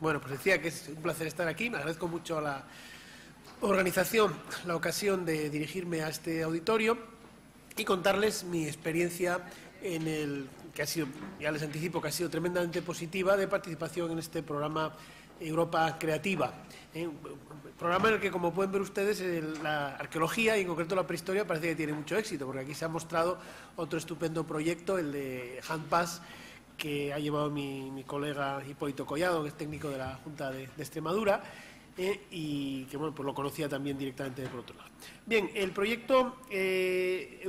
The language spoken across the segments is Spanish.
bueno, pues decía que es un placer estar aquí. Me agradezco mucho a la organización la ocasión de dirigirme a este auditorio y contarles mi experiencia en el que ha sido, ya les anticipo, que ha sido tremendamente positiva de participación en este programa Europa Creativa. ¿eh? Programa en el que, como pueden ver ustedes, la arqueología y en concreto la prehistoria parece que tiene mucho éxito, porque aquí se ha mostrado otro estupendo proyecto, el de Handpass, que ha llevado mi, colega Hipólito Collado, que es técnico de la Junta de, Extremadura, eh, y que bueno, pues lo conocía también directamente por otro lado. Bien, el proyecto eh,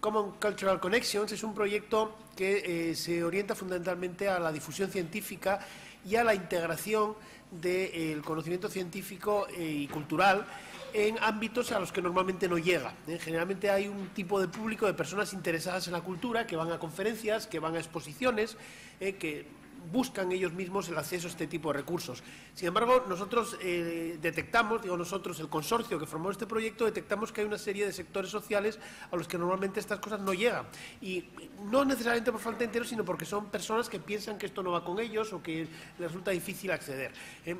Common Cultural Connections es un proyecto que eh, se orienta fundamentalmente a la difusión científica y a la integración del conocimiento científico y cultural en ámbitos a los que normalmente no llega. ¿eh? Generalmente hay un tipo de público de personas interesadas en la cultura que van a conferencias, que van a exposiciones, ¿eh? que buscan ellos mismos el acceso a este tipo de recursos. Sin embargo, nosotros eh, detectamos, digo nosotros, el consorcio que formó este proyecto, detectamos que hay una serie de sectores sociales a los que normalmente estas cosas no llegan. Y no necesariamente por falta de interés, sino porque son personas que piensan que esto no va con ellos o que les resulta difícil acceder. Eh,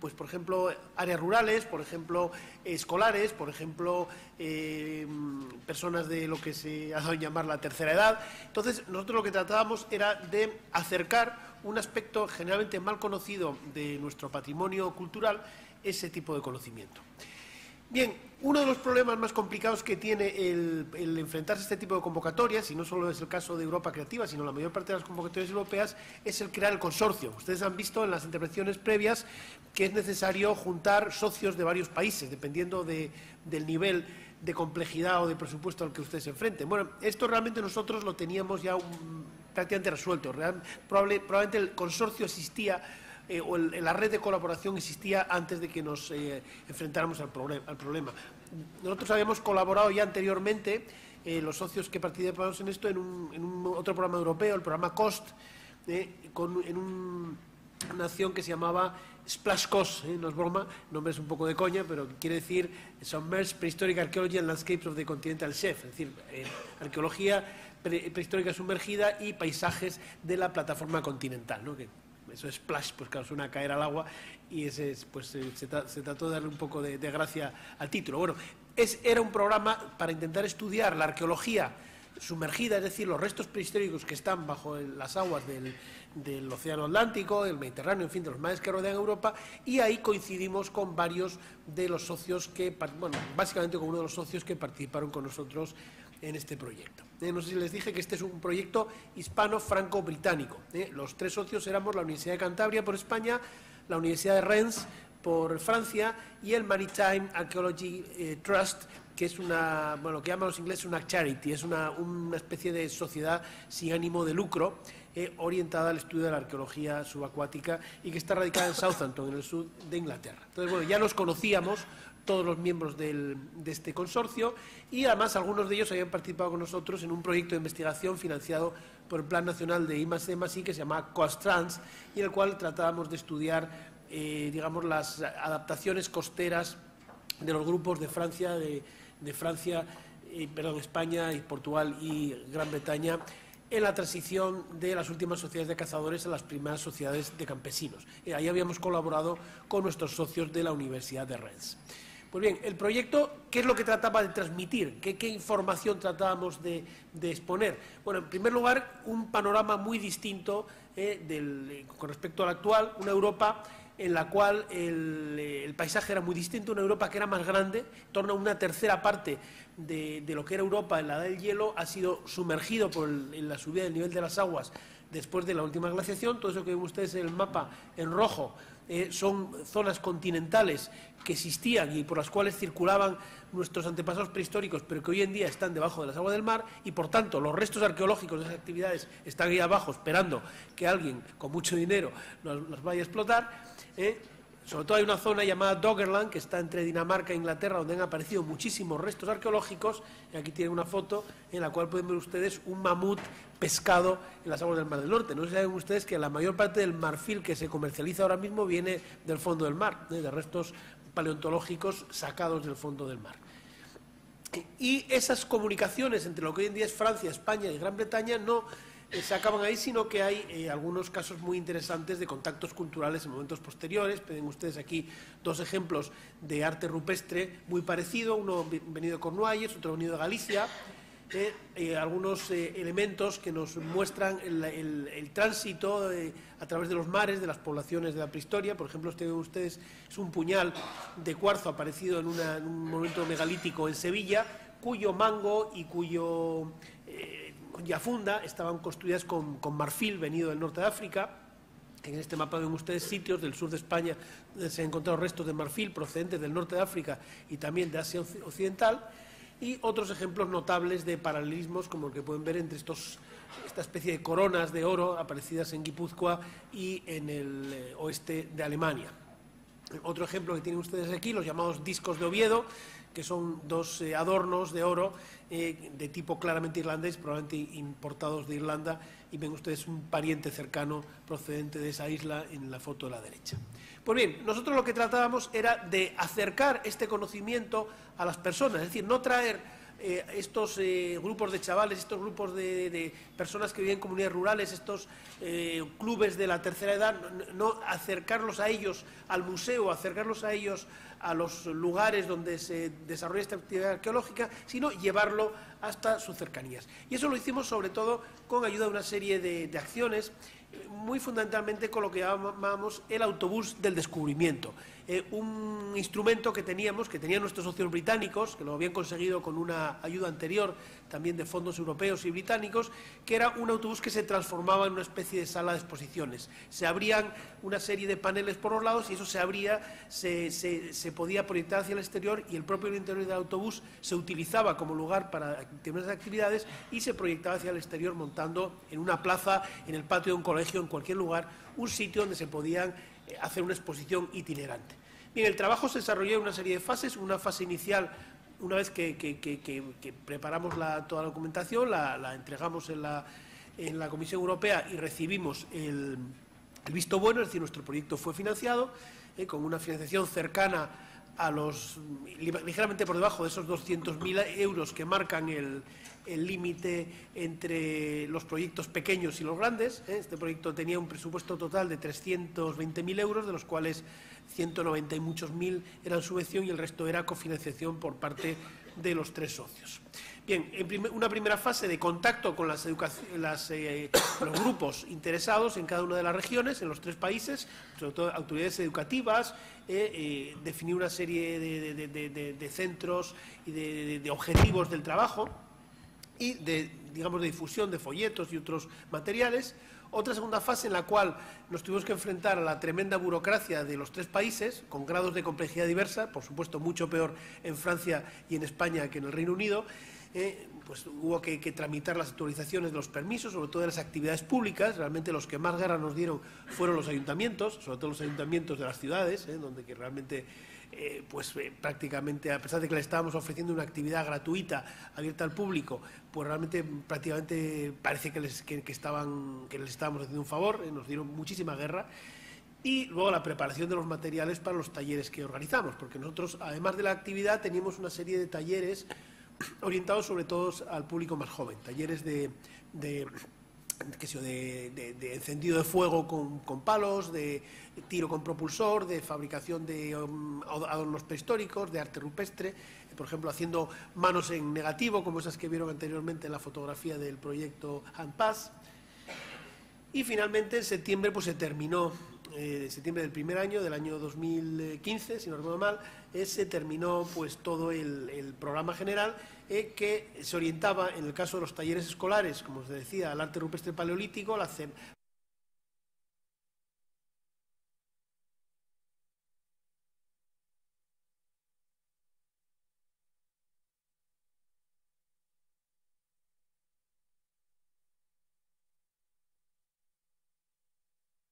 pues, por ejemplo, áreas rurales, por ejemplo, escolares, por ejemplo, eh, personas de lo que se ha en llamar la tercera edad. Entonces, nosotros lo que tratábamos era de acercar un aspecto generalmente mal conocido de nuestro patrimonio cultural, ese tipo de conocimiento. Bien, uno de los problemas más complicados que tiene el, enfrentarse a este tipo de convocatorias, y no solo es el caso de Europa Creativa, sino la mayor parte de las convocatorias europeas, es el crear el consorcio. Ustedes han visto en las intervenciones previas que es necesario juntar socios de varios países, dependiendo del nivel de complejidad o de presupuesto al que ustedes se enfrenten. Bueno, esto realmente nosotros lo teníamos ya prácticamente resuelto. probablemente el consorcio existía eh, o la red de colaboración existía antes de que nos eh, enfrentáramos al, problema. Nosotros habíamos colaborado ya anteriormente, eh, los socios que participamos en esto, en, un, otro programa europeo, el programa COST, con, en una acción que se llamaba Splash Cost, no es broma, nombre es un poco de coña, pero quiere decir Submerged Prehistoric Archaeology and Landscapes of the Continental Shelf, es decir, arqueología prehistórica sumergida y paisajes de la plataforma continental, ¿no? que eso es splash, pues claro, suena a caer al agua y ese pues se, trató de darle un poco de, gracia al título. Bueno, es, era un programa para intentar estudiar la arqueología sumergida, es decir, los restos prehistóricos que están bajo las aguas del, del, Océano Atlántico, del Mediterráneo, en fin, de los mares que rodean Europa, y ahí coincidimos con varios de los socios que, bueno, básicamente con uno de los socios que participaron con nosotros en este proyecto. Eh, no sé si les dije que este es un proyecto hispano-franco-británico. Eh. Los tres socios éramos la Universidad de Cantabria por España, la Universidad de Rennes por Francia y el Maritime Archaeology eh, Trust, que es una, bueno, lo que llaman los ingleses una charity, es una, una especie de sociedad sin ánimo de lucro orientada al estudio de la arqueología subacuática y que está radicada en Southampton, en el sur de Inglaterra. Entonces, bueno, ya los conocíamos, todos los miembros de este consorcio y además algunos de ellos habían participado con nosotros en un proyecto de investigación financiado por el Plan Nacional de I+D+I que se llama Coastrans y en el cual tratábamos de estudiar eh, digamos las adaptaciones costeras de los grupos de Francia, de, Francia, eh, perdón, España y Portugal y Gran Bretaña en la transición de las últimas sociedades de cazadores a las primeras sociedades de campesinos. Y ahí habíamos colaborado con nuestros socios de la Universidad de Rennes. Pues bien, el proyecto, ¿qué es lo que trataba de transmitir? ¿Qué, información tratábamos de, exponer? Bueno, en primer lugar, un panorama muy distinto eh, eh, con respecto al actual, una Europa en la cual eh, el, paisaje era muy distinto, una Europa que era más grande, en torno a una tercera parte de, lo que era Europa en la edad del hielo ha sido sumergido por la subida del nivel de las aguas después de la última glaciación, todo eso que ven ustedes en el mapa en rojo eh, son zonas continentales que existían y por las cuales circulaban nuestros antepasados prehistóricos, pero que hoy en día están debajo de las aguas del mar y por tanto los restos arqueológicos de esas actividades están ahí abajo esperando que alguien con mucho dinero los, vaya a explotar. Eh, sobre todo hay una zona llamada Doggerland, que está entre Dinamarca e Inglaterra, donde han aparecido muchísimos restos arqueológicos. Y aquí tienen una foto en la cual pueden ver ustedes un mamut pescado en las aguas del Mar del Norte. No sé si saben ustedes que la mayor parte del marfil que se comercializa ahora mismo viene del fondo del mar, ¿eh? de restos paleontológicos sacados del fondo del mar. Y esas comunicaciones entre lo que hoy en día es Francia, España y Gran Bretaña no se acaban ahí, sino que hay eh, algunos casos muy interesantes de contactos culturales en momentos posteriores. Ven ustedes aquí dos ejemplos de arte rupestre muy parecido, uno venido de Cornualles, otro venido de Galicia. Eh, algunos elementos que nos muestran el, tránsito a través de los mares de las poblaciones de la prehistoria. Por ejemplo, este ven ustedes es un puñal de cuarzo aparecido en, en un monumento megalítico en Sevilla, cuyo mango y cuyo Yafunda estaban construidas con, marfil venido del norte de África. En este mapa ven ustedes sitios del sur de España donde se han encontrado restos de marfil procedentes del norte de África y también de Asia Occidental. Y otros ejemplos notables de paralelismos, como el que pueden ver entre estos, esta especie de coronas de oro aparecidas en Guipúzcoa y en el eh, oeste de Alemania. Otro ejemplo que tienen ustedes aquí, los llamados discos de Oviedo, que son dos eh, adornos de oro eh, de tipo claramente irlandés, probablemente importados de Irlanda, y ven ustedes un pariente cercano procedente de esa isla en la foto de la derecha. Pues bien, nosotros lo que tratábamos era de acercar este conocimiento a las personas, es decir, no traer eh, estos grupos de chavales, estos grupos de, personas que viven en comunidades rurales, estos clubes de la tercera edad, no, acercarlos a ellos al museo, acercarlos a ellos a los lugares donde se desarrolla esta actividad arqueológica, sino llevarlo hasta sus cercanías. Y eso lo hicimos sobre todo con ayuda de una serie de acciones muy fundamentalmente con lo que llamamos el autobús del descubrimiento, eh, un instrumento que teníamos, que tenían nuestros socios británicos, que lo habían conseguido con una ayuda anterior también de fondos europeos y británicos, que era un autobús que se transformaba en una especie de sala de exposiciones. Se abrían una serie de paneles por los lados y eso se abría, se, se podía proyectar hacia el exterior y el propio interior del autobús se utilizaba como lugar para determinadas actividades y se proyectaba hacia el exterior montando en una plaza, en el patio de un colegio, en cualquier lugar, un sitio donde se podían eh, hacer una exposición itinerante. Bien, el trabajo se desarrolló en una serie de fases. Una fase inicial, una vez que, preparamos toda la documentación, la, entregamos en la, Comisión Europea y recibimos el, visto bueno, es decir, nuestro proyecto fue financiado eh, con una financiación cercana a los ligeramente por debajo de esos 200.000 euros que marcan el, límite entre los proyectos pequeños y los grandes. ¿eh? Este proyecto tenía un presupuesto total de 320.000 euros, de los cuales 190 y muchos mil eran subvención y el resto era cofinanciación por parte de los tres socios. Bien, en una primera fase de contacto con las, eh, los grupos interesados en cada una de las regiones, en los tres países, sobre todo autoridades educativas, eh, eh, definir una serie de, centros y de, objetivos del trabajo y de, digamos, de difusión de folletos y otros materiales. Otra segunda fase en la cual nos tuvimos que enfrentar a la tremenda burocracia de los tres países, con grados de complejidad diversa, por supuesto mucho peor en Francia y en España que en el Reino Unido, eh, pues hubo que, tramitar las autorizaciones de los permisos, sobre todo de las actividades públicas. Realmente los que más guerra nos dieron fueron los ayuntamientos, sobre todo los ayuntamientos de las ciudades, eh, donde que realmente, eh, pues prácticamente, a pesar de que le estábamos ofreciendo una actividad gratuita, abierta al público, pues realmente prácticamente parece que les, estaban, que les estábamos haciendo un favor, nos dieron muchísima guerra. Y luego la preparación de los materiales para los talleres que organizamos, porque nosotros, además de la actividad, teníamos una serie de talleres orientados sobre todo al público más joven, talleres de, de encendido de fuego con, palos, de tiro con propulsor, de fabricación de um, adornos prehistóricos, de arte rupestre, por ejemplo, haciendo manos en negativo, como esas que vieron anteriormente en la fotografía del proyecto Handpass. Y finalmente en septiembre pues, se terminó eh, septiembre del primer año, del año 2015, si no recuerdo mal, eh, se terminó pues todo el, programa general eh, que se orientaba, en el caso de los talleres escolares, como os decía, al arte rupestre paleolítico, la,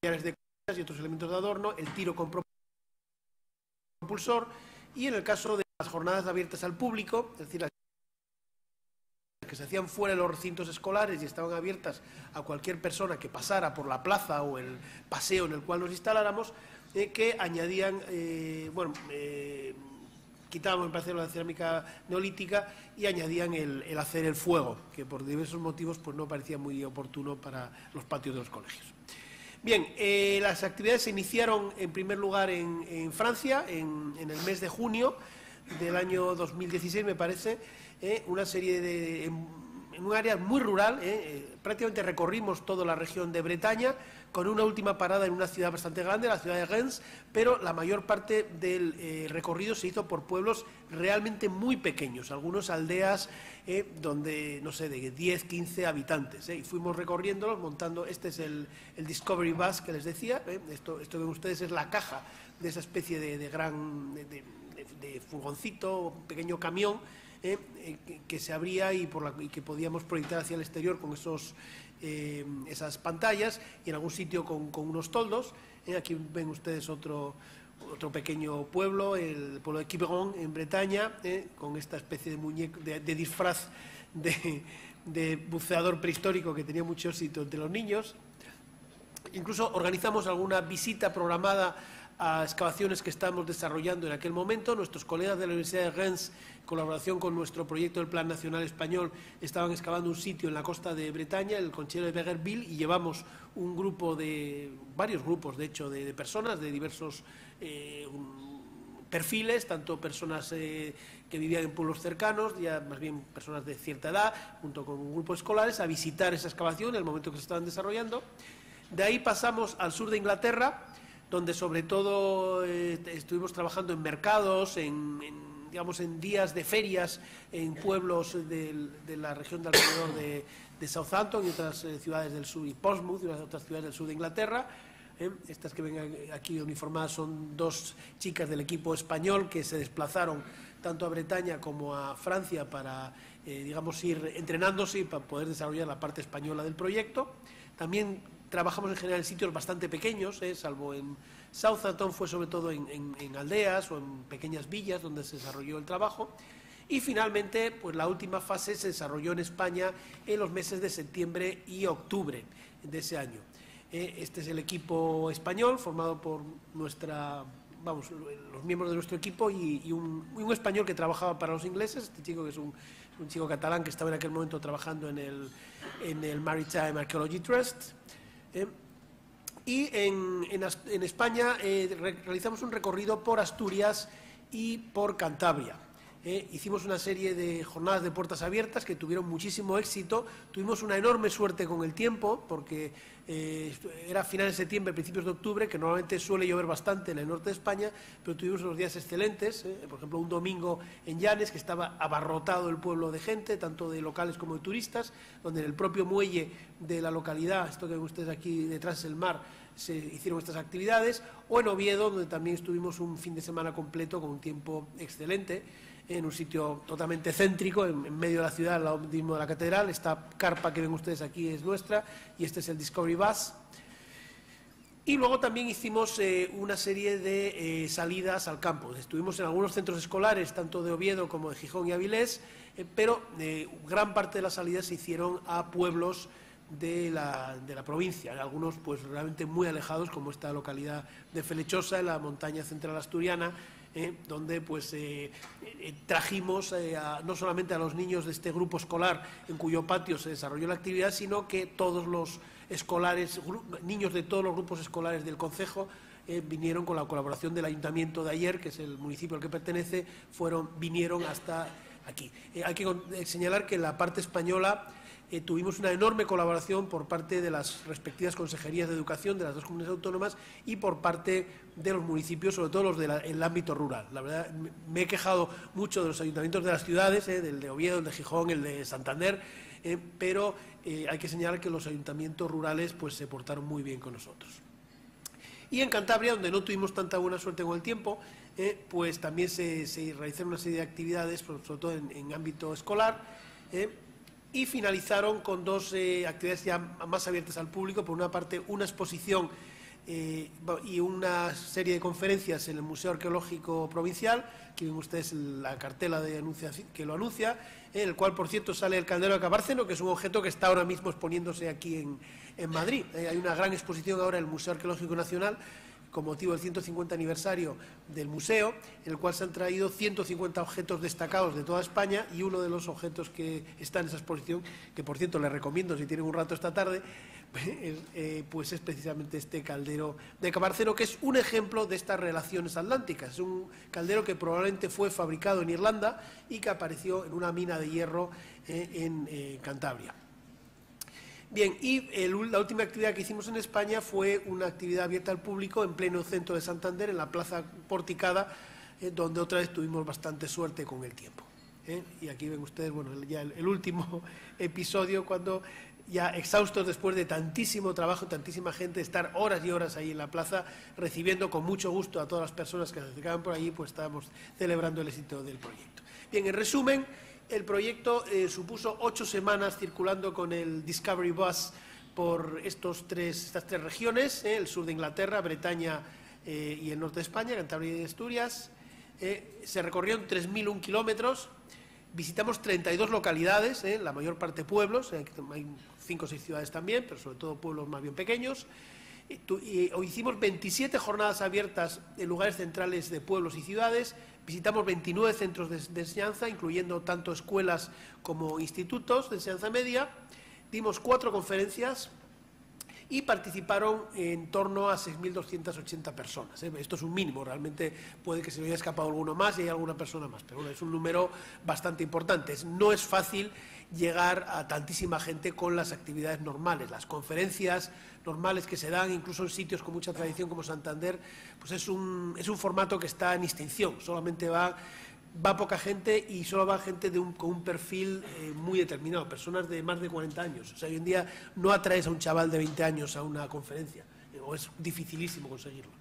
de y otros elementos de adorno, el tiro con propulsor y en el caso de las jornadas abiertas al público, es decir, las que se hacían fuera de los recintos escolares y estaban abiertas a cualquier persona que pasara por la plaza o el paseo en el cual nos instaláramos, eh, que añadían, eh, bueno, eh, quitaban, me parece, la cerámica neolítica y añadían el, hacer el fuego, que por diversos motivos pues, no parecía muy oportuno para los patios de los colegios. Bien, eh, las actividades se iniciaron en primer lugar en, Francia, en, el mes de junio del año 2016, me parece, eh, una serie de... En, un área muy rural, eh, prácticamente recorrimos toda la región de Bretaña, con una última parada en una ciudad bastante grande, la ciudad de Rennes, pero la mayor parte del eh, recorrido se hizo por pueblos realmente muy pequeños, algunos aldeas eh, donde, no sé, de 10, 15 habitantes. Eh, y fuimos recorriéndolos, montando, este es el, Discovery Bus que les decía, esto, esto que ustedes es la caja de esa especie de, gran, de, furgoncito, pequeño camión, que, se abría y, por la, y que podíamos proyectar hacia el exterior con esos eh, esas pantallas y en algún sitio con, unos toldos. Eh, aquí ven ustedes otro, otro pequeño pueblo, el pueblo de Quiberon, en Bretaña, eh, con esta especie de, muñeco, de, disfraz de, buceador prehistórico que tenía mucho éxito entre los niños. Incluso organizamos alguna visita programada a excavaciones que estamos desarrollando en aquel momento. Nuestros colegas de la Universidad de Rennes colaboración con nuestro proyecto del Plan Nacional Español, estaban excavando un sitio en la costa de Bretaña, el conchero de Begerville, y llevamos un grupo de, varios grupos, de hecho, de, personas de diversos eh, perfiles, tanto personas eh, que vivían en pueblos cercanos, ya más bien personas de cierta edad, junto con un grupo de escolares, a visitar esa excavación en el momento que se estaban desarrollando. De ahí pasamos al sur de Inglaterra, donde sobre todo eh, estuvimos trabajando en mercados, en digamos, en días de ferias en pueblos de, la región de alrededor de, Southampton y otras eh, ciudades del sur, y Portsmouth y otras ciudades del sur de Inglaterra. ¿eh? Estas que ven aquí uniformadas son dos chicas del equipo español que se desplazaron tanto a Bretaña como a Francia para, eh, digamos, ir entrenándose y para poder desarrollar la parte española del proyecto. También trabajamos en general en sitios bastante pequeños, salvo en Southampton fue sobre todo en, aldeas o en pequeñas villas donde se desarrolló el trabajo. Y finalmente, pues la última fase se desarrolló en España en los meses de septiembre y octubre de ese año. Eh, este es el equipo español formado por nuestra, vamos, los miembros de nuestro equipo y, un, español que trabajaba para los ingleses, este chico que es un, chico catalán que estaba en aquel momento trabajando en el, Maritime Archaeology Trust. Eh, y en, España eh, realizamos un recorrido por Asturias y por Cantabria. Eh, hicimos una serie de jornadas de puertas abiertas que tuvieron muchísimo éxito. Tuvimos una enorme suerte con el tiempo, porque eh, era finales de septiembre, principios de octubre, que normalmente suele llover bastante en el norte de España, pero tuvimos unos días excelentes. por ejemplo, un domingo en Llanes, que estaba abarrotado el pueblo de gente, tanto de locales como de turistas, donde en el propio muelle de la localidad, esto que ustedes aquí detrás del mar, se hicieron estas actividades, o en Oviedo, donde también estuvimos un fin de semana completo con un tiempo excelente, en un sitio totalmente céntrico, en, medio de la ciudad, al lado mismo de la catedral. Esta carpa que ven ustedes aquí es nuestra, y este es el Discovery Bus. Y luego también hicimos eh, una serie de eh, salidas al campo. Estuvimos en algunos centros escolares, tanto de Oviedo como de Gijón y Avilés, eh, pero gran parte de las salidas se hicieron a pueblos de la, de la, provincia, algunos pues realmente muy alejados, como esta localidad de Felechosa, en la montaña central asturiana, eh, donde pues eh, eh, trajimos no solamente a los niños de este grupo escolar en cuyo patio se desarrolló la actividad, sino que todos los escolares, niños de todos los grupos escolares del Concejo, vinieron con la colaboración del Ayuntamiento de ayer, que es el municipio al que pertenece, fueron, vinieron hasta aquí. hay que señalar que la parte española eh, tuvimos una enorme colaboración por parte de las respectivas consejerías de educación de las dos comunidades autónomas y por parte de los municipios, sobre todo los del ámbito rural. La verdad, me he quejado mucho de los ayuntamientos de las ciudades, eh, del de Oviedo, el de Gijón, el de Santander, eh, pero hay que señalar que los ayuntamientos rurales pues, se portaron muy bien con nosotros. Y en Cantabria, donde no tuvimos tanta buena suerte con el tiempo, pues también se, realizaron una serie de actividades, sobre todo en ámbito escolar, y finalizaron con dos eh, actividades ya más abiertas al público. Por una parte, una exposición eh, y una serie de conferencias en el Museo Arqueológico Provincial, que ven ustedes la cartela de anunciación que lo anuncia, en el cual, por cierto, sale el caldero de Cabárceno, que es un objeto que está ahora mismo exponiéndose aquí en, en Madrid. Eh, hay una gran exposición ahora en el Museo Arqueológico Nacional con motivo del 150 aniversario del museo, en el cual se han traído 150 objetos destacados de toda España y uno de los objetos que está en esa exposición, que por cierto les recomiendo si tienen un rato esta tarde, eh, pues es precisamente este caldero de Camarcero, que es un ejemplo de estas relaciones atlánticas. Es un caldero que probablemente fue fabricado en Irlanda y que apareció en una mina de hierro eh, en eh, Cantabria. Bien, y la última actividad que hicimos en España fue una actividad abierta al público en pleno centro de Santander, en la plaza porticada, donde otra vez tuvimos bastante suerte con el tiempo. Y aquí ven ustedes, bueno, ya el último episodio cuando ya exhaustos después de tantísimo trabajo, tantísima gente, estar horas y horas ahí en la plaza, recibiendo con mucho gusto a todas las personas que se acercaban por allí, pues estábamos celebrando el éxito del proyecto. Bien, en resumen, el proyecto eh, supuso ocho semanas circulando con el Discovery Bus por estos tres, estas tres regiones, eh, el sur de Inglaterra, Bretaña eh, y el norte de España, Cantabria y Asturias. se recorrieron 3.001 kilómetros, visitamos 32 localidades, la mayor parte pueblos, hay cinco o seis ciudades también, pero sobre todo pueblos más bien pequeños. Hicimos 27 jornadas abiertas en lugares centrales de pueblos y ciudades, visitamos 29 centros de, de, enseñanza, incluyendo tanto escuelas como institutos de enseñanza media, dimos cuatro conferencias y participaron en torno a 6.280 personas. ¿eh? Esto es un mínimo, realmente puede que se me haya escapado alguno más y hay alguna persona más, pero bueno, es un número bastante importante. No es fácil llegar a tantísima gente con las actividades normales. Las conferencias normales que se dan, incluso en sitios con mucha tradición como Santander, pues es un, es un formato que está en extinción. Solamente va, va poca gente y solo va gente de un, con un perfil eh, muy determinado, personas de más de 40 años. O sea, hoy en día no atraes a un chaval de 20 años a una conferencia, o es dificilísimo conseguirlo.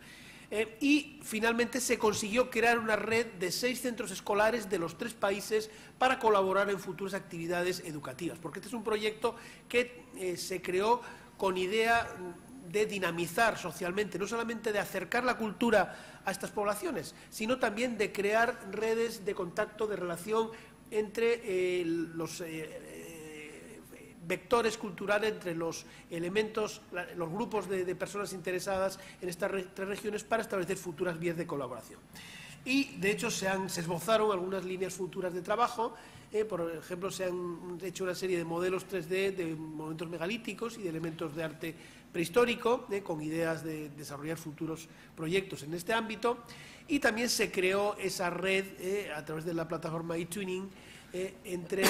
Eh, y finalmente se consiguió crear una red de seis centros escolares de los tres países para colaborar en futuras actividades educativas, porque este es un proyecto que eh, se creó con idea de dinamizar socialmente, no solamente de acercar la cultura a estas poblaciones, sino también de crear redes de contacto, de relación entre eh, los vectores culturales entre los elementos, los grupos de, personas interesadas en estas tres regiones para establecer futuras vías de colaboración. Y, de hecho, se, han, esbozaron algunas líneas futuras de trabajo. Eh, por ejemplo, se han hecho una serie de modelos 3D de monumentos megalíticos y de elementos de arte prehistórico, eh, con ideas de desarrollar futuros proyectos en este ámbito. Y también se creó esa red eh, a través de la plataforma eTuning entre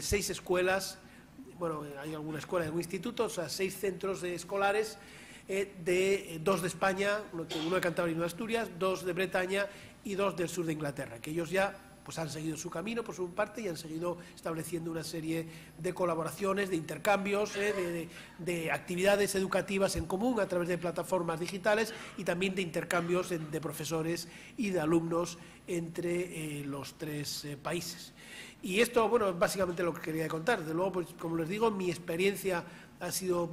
seis escuelas. Bueno, hay alguna escuela, algún instituto, o sea, seis centros escolares, eh, de, eh, dos de España, uno, de Cantabria y uno de Asturias, dos de Bretaña y dos del sur de Inglaterra, que ellos ya pues han seguido su camino por su parte y han seguido estableciendo una serie de colaboraciones, de intercambios, eh, de, actividades educativas en común a través de plataformas digitales y también de intercambios de profesores y de alumnos entre los tres países. Y esto, bueno, es básicamente lo que quería contar. De luego, pues, como les digo, mi experiencia ha sido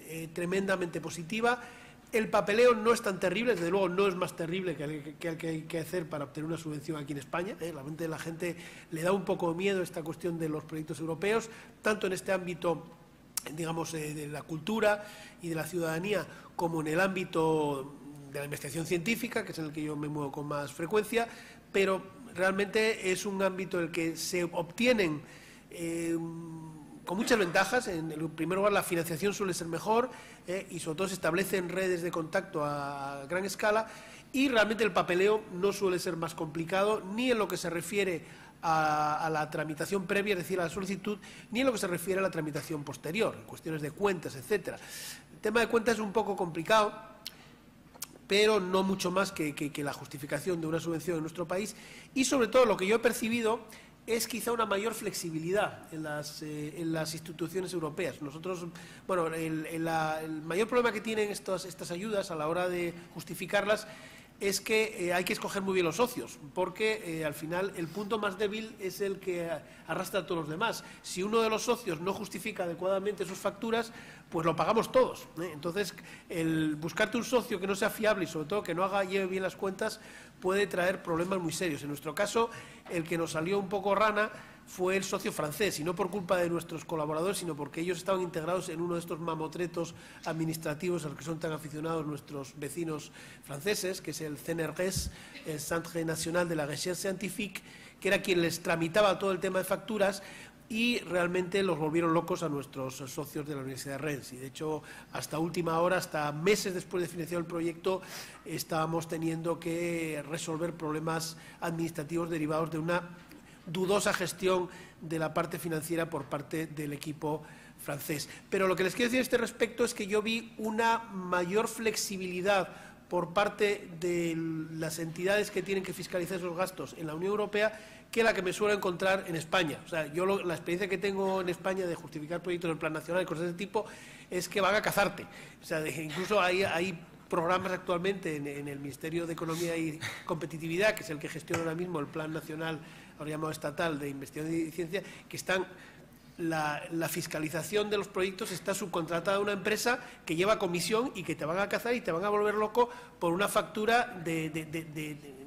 eh, tremendamente positiva. El papeleo no es tan terrible, desde luego no es más terrible que el que, hay que hacer para obtener una subvención aquí en España. ¿eh? La, mente, la gente le da un poco miedo esta cuestión de los proyectos europeos, tanto en este ámbito, digamos, eh, de la cultura y de la ciudadanía, como en el ámbito de la investigación científica, que es en el que yo me muevo con más frecuencia, pero realmente es un ámbito en el que se obtienen eh, con muchas ventajas. En el primer lugar, la financiación suele ser mejor eh, y sobre todo se establecen redes de contacto a gran escala y realmente el papeleo no suele ser más complicado ni en lo que se refiere a, la tramitación previa, es decir, a la solicitud, ni en lo que se refiere a la tramitación posterior, en cuestiones de cuentas, etcétera. El tema de cuentas es un poco complicado pero no mucho más que, la justificación de una subvención en nuestro país. Y sobre todo lo que yo he percibido es quizá una mayor flexibilidad en las, eh, instituciones europeas. Nosotros, bueno, el, mayor problema que tienen estas ayudas a la hora de justificarlas es que eh, hay que escoger muy bien los socios, porque eh, al final el punto más débil es el que arrastra a todos los demás. Si uno de los socios no justifica adecuadamente sus facturas, pues lo pagamos todos. ¿eh? Entonces, el buscarte un socio que no sea fiable y sobre todo que no haga lleve bien las cuentas puede traer problemas muy serios. En nuestro caso, el que nos salió un poco rana fue el socio francés, y no por culpa de nuestros colaboradores, sino porque ellos estaban integrados en uno de estos mamotretos administrativos a los que son tan aficionados nuestros vecinos franceses, que es el CNRS, el Centre National de la Recherche Scientifique, que era quien les tramitaba todo el tema de facturas y realmente los volvieron locos a nuestros socios de la Universidad de Rennes. Y de hecho, hasta última hora, hasta meses después de financiar el proyecto, estábamos teniendo que resolver problemas administrativos derivados de una dudosa gestión de la parte financiera por parte del equipo francés. Pero lo que les quiero decir a este respecto es que yo vi una mayor flexibilidad por parte de las entidades que tienen que fiscalizar esos gastos en la Unión Europea que la que me suelo encontrar en España. O sea, yo la experiencia que tengo en España de justificar proyectos del Plan Nacional y cosas de ese tipo es que van a cazarte. O sea, incluso hay, programas actualmente en, el Ministerio de Economía y Competitividad, que es el que gestiona ahora mismo el Plan Nacional, llamado estatal, de investigación y ciencia, que están la, fiscalización de los proyectos está subcontratada a una empresa que lleva comisión y que te van a cazar y te van a volver loco por una factura de, de,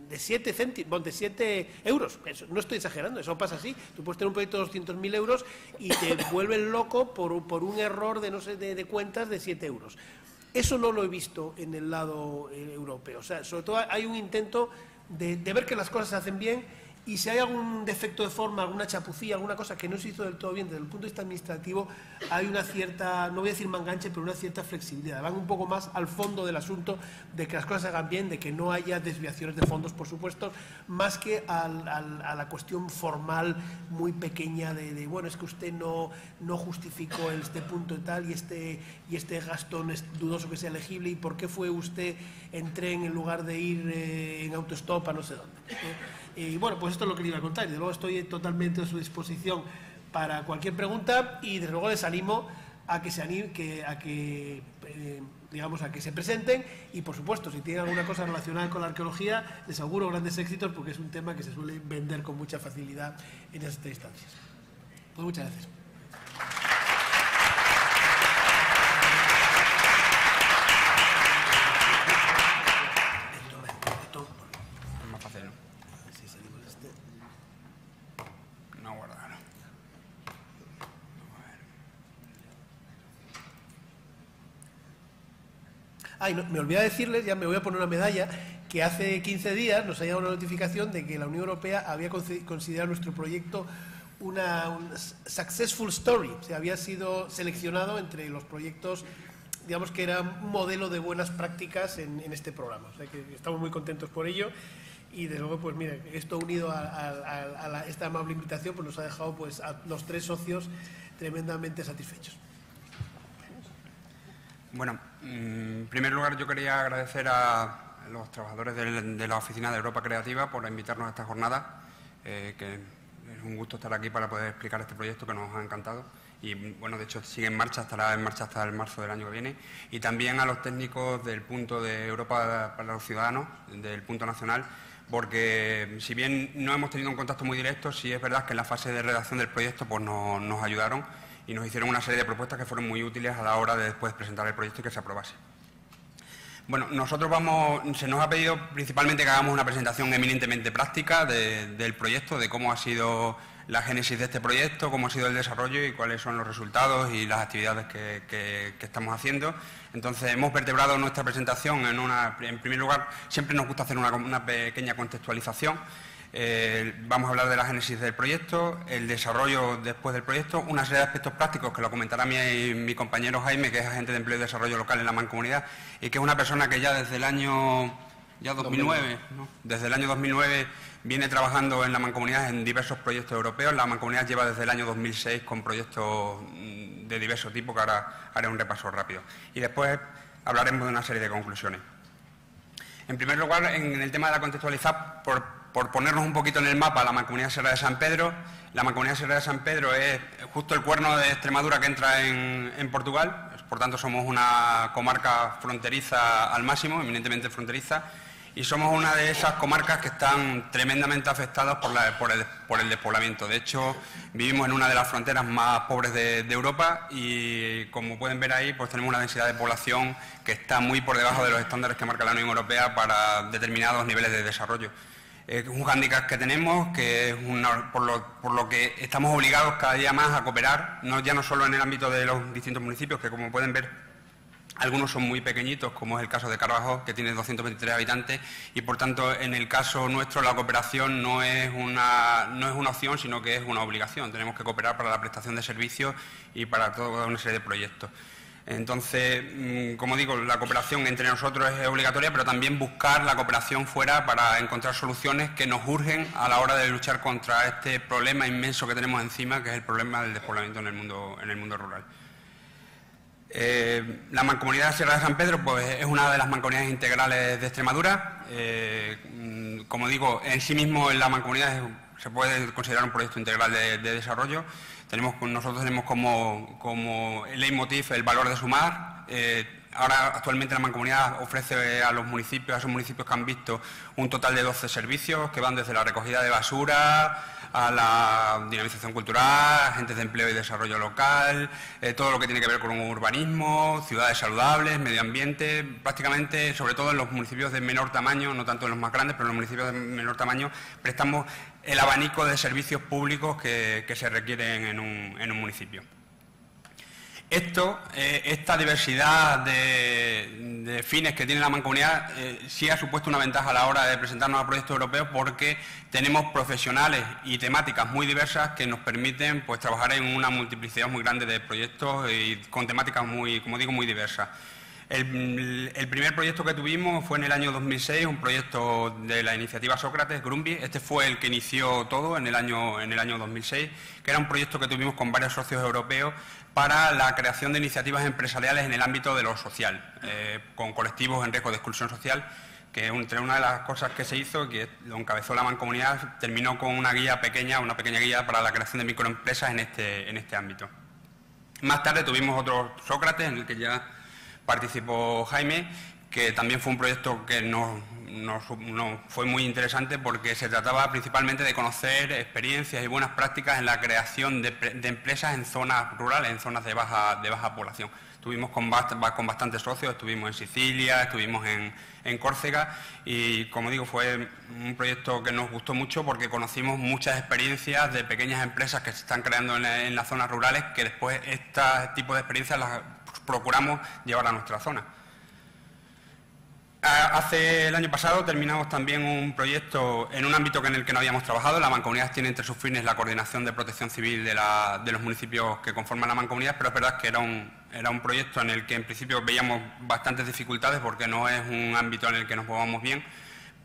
de 7 céntimos, de 7 euros. no estoy exagerando, eso pasa así. Tú puedes tener un proyecto de 200.000 euros y te vuelven loco por, un error de, no sé, de, cuentas de 7 euros. Eso no lo he visto en el lado eh, europeo. O sea, sobre todo hay un intento de, de ver que las cosas se hacen bien y si hay algún defecto de forma, alguna chapucilla, alguna cosa que no se hizo del todo bien desde el punto de vista administrativo, hay una cierta, no voy a decir manganche, pero una cierta flexibilidad. Van un poco más al fondo del asunto de que las cosas se hagan bien, de que no haya desviaciones de fondos, por supuesto, más que a la cuestión formal muy pequeña de, bueno, es que usted no, no justificó este punto y tal, y este, y este gasto es dudoso que sea elegible, y por qué fue usted en tren en lugar de ir eh, en autostop a no sé dónde. Y bueno, pues esto es lo que le iba a contar. Y de luego estoy totalmente a su disposición para cualquier pregunta y desde luego les animo a que se anime, que, a que eh, digamos a que se presenten y por supuesto si tienen alguna cosa relacionada con la arqueología les auguro grandes éxitos porque es un tema que se suele vender con mucha facilidad en estas instancias. Pues muchas gracias. Ay, me olvidé decirles, ya me voy a poner una medalla, que hace 15 días nos ha llegado una notificación de que la Unión Europea había considerado nuestro proyecto una successful story, o sea, había sido seleccionado entre los proyectos, digamos que era un modelo de buenas prácticas en, este programa. O sea, que estamos muy contentos por ello y de luego, pues mire, esto unido a, esta amable invitación, pues nos ha dejado pues a los tres socios tremendamente satisfechos. Bueno, en primer lugar yo quería agradecer a los trabajadores de la Oficina de Europa Creativa por invitarnos a esta jornada, eh, que es un gusto estar aquí para poder explicar este proyecto que nos ha encantado. Y bueno, de hecho sigue en marcha, estará en marcha hasta el marzo del año que viene, y también a los técnicos del punto de Europa para los ciudadanos, del punto nacional, porque si bien no hemos tenido un contacto muy directo, sí es verdad que en la fase de redacción del proyecto pues nos ayudaron y nos hicieron una serie de propuestas que fueron muy útiles a la hora de después presentar el proyecto y que se aprobase. Bueno, nosotros vamos, se nos ha pedido principalmente que hagamos una presentación eminentemente práctica del proyecto, de cómo ha sido la génesis de este proyecto, cómo ha sido el desarrollo y cuáles son los resultados y las actividades que, estamos haciendo. Entonces, hemos vertebrado nuestra presentación en una, en primer lugar, siempre nos gusta hacer una pequeña contextualización eh, vamos a hablar de la génesis del proyecto, el desarrollo después del proyecto, una serie de aspectos prácticos que lo comentará mi, compañero Jaime, que es agente de empleo y desarrollo local en la mancomunidad y que es una persona que ya desde el año ya 2009, desde el año 2009 viene trabajando en la mancomunidad en diversos proyectos europeos. La mancomunidad lleva desde el año 2006 con proyectos mm, de diverso tipo que ahora haré un repaso rápido. Y después hablaremos de una serie de conclusiones. En primer lugar, en el tema de la contextualidad, por por ponernos un poquito en el mapa, la Mancomunidad Sierra de San Pedro. La Mancomunidad Sierra de San Pedro es justo el cuerno de Extremadura que entra en, Portugal, por tanto somos una comarca fronteriza al máximo, eminentemente fronteriza, y somos una de esas comarcas que están tremendamente afectadas por, el, despoblamiento. De hecho, vivimos en una de las fronteras más pobres de, de, Europa y, como pueden ver ahí, pues tenemos una densidad de población que está muy por debajo de los estándares que marca la Unión Europea para determinados niveles de desarrollo. Es un hándicap que tenemos, que por, lo, que estamos obligados cada día más a cooperar, no, ya no solo en el ámbito de los distintos municipios, que como pueden ver algunos son muy pequeñitos, como es el caso de Carvajo, que tiene 223 habitantes, y por tanto, en el caso nuestro, la cooperación no es, una, no es una opción, sino que es una obligación. Tenemos que cooperar para la prestación de servicios y para toda una serie de proyectos. Entonces, mm, como digo, la cooperación entre nosotros es obligatoria, pero también buscar la cooperación fuera para encontrar soluciones que nos urgen a la hora de luchar contra este problema inmenso que tenemos encima, que es el problema del despoblamiento en el mundo, en el mundo rural. Eh, la mancomunidad de Sierra de San Pedro pues, es una de las mancomunidades integrales de Extremadura. Eh, mm, como digo, en sí mismo en la mancomunidad se puede considerar un proyecto integral de desarrollo tenemos, nosotros tenemos como, como leitmotiv el valor de sumar. Eh, ahora, actualmente, la Mancomunidad ofrece a los municipios, a esos municipios que han visto, un total de 12 servicios que van desde la recogida de basura a la dinamización cultural, agentes de empleo y desarrollo local, eh, todo lo que tiene que ver con urbanismo, ciudades saludables, medio ambiente, prácticamente, sobre todo en los municipios de menor tamaño, no tanto en los más grandes, pero en los municipios de menor tamaño, prestamos el abanico de servicios públicos que, se requieren en un, municipio. Esto, eh, esta diversidad de, fines que tiene la mancomunidad eh, sí ha supuesto una ventaja a la hora de presentarnos a proyectos europeos porque tenemos profesionales y temáticas muy diversas que nos permiten pues, trabajar en una multiplicidad muy grande de proyectos y con temáticas muy, como digo, muy diversas. El, primer proyecto que tuvimos fue en el año 2006, un proyecto de la iniciativa Sócrates, Grumby. Este fue el que inició todo en el, año, en el año 2006, que era un proyecto que tuvimos con varios socios europeos para la creación de iniciativas empresariales en el ámbito de lo social, eh, con colectivos en riesgo de exclusión social, que entre una de las cosas que se hizo, que lo encabezó la mancomunidad, terminó con una guía pequeña, una pequeña guía para la creación de microempresas en este, en este ámbito. Más tarde tuvimos otro Sócrates, en el que ya participó Jaime, que también fue un proyecto que nos, fue muy interesante porque se trataba principalmente de conocer experiencias y buenas prácticas en la creación de, empresas en zonas rurales, en zonas de baja, de baja población. Estuvimos con, con bastantes socios, estuvimos en Sicilia, estuvimos en, Córcega y, como digo, fue un proyecto que nos gustó mucho porque conocimos muchas experiencias de pequeñas empresas que se están creando en, en las zonas rurales que después este tipo de experiencias las procuramos llevar a nuestra zona. Hace el año pasado terminamos también un proyecto en un ámbito en el que no habíamos trabajado. La Mancomunidad tiene entre sus fines la coordinación de protección civil de, los municipios que conforman la Mancomunidad, pero es verdad que era un, era un proyecto en el que en principio veíamos bastantes dificultades porque no es un ámbito en el que nos movamos bien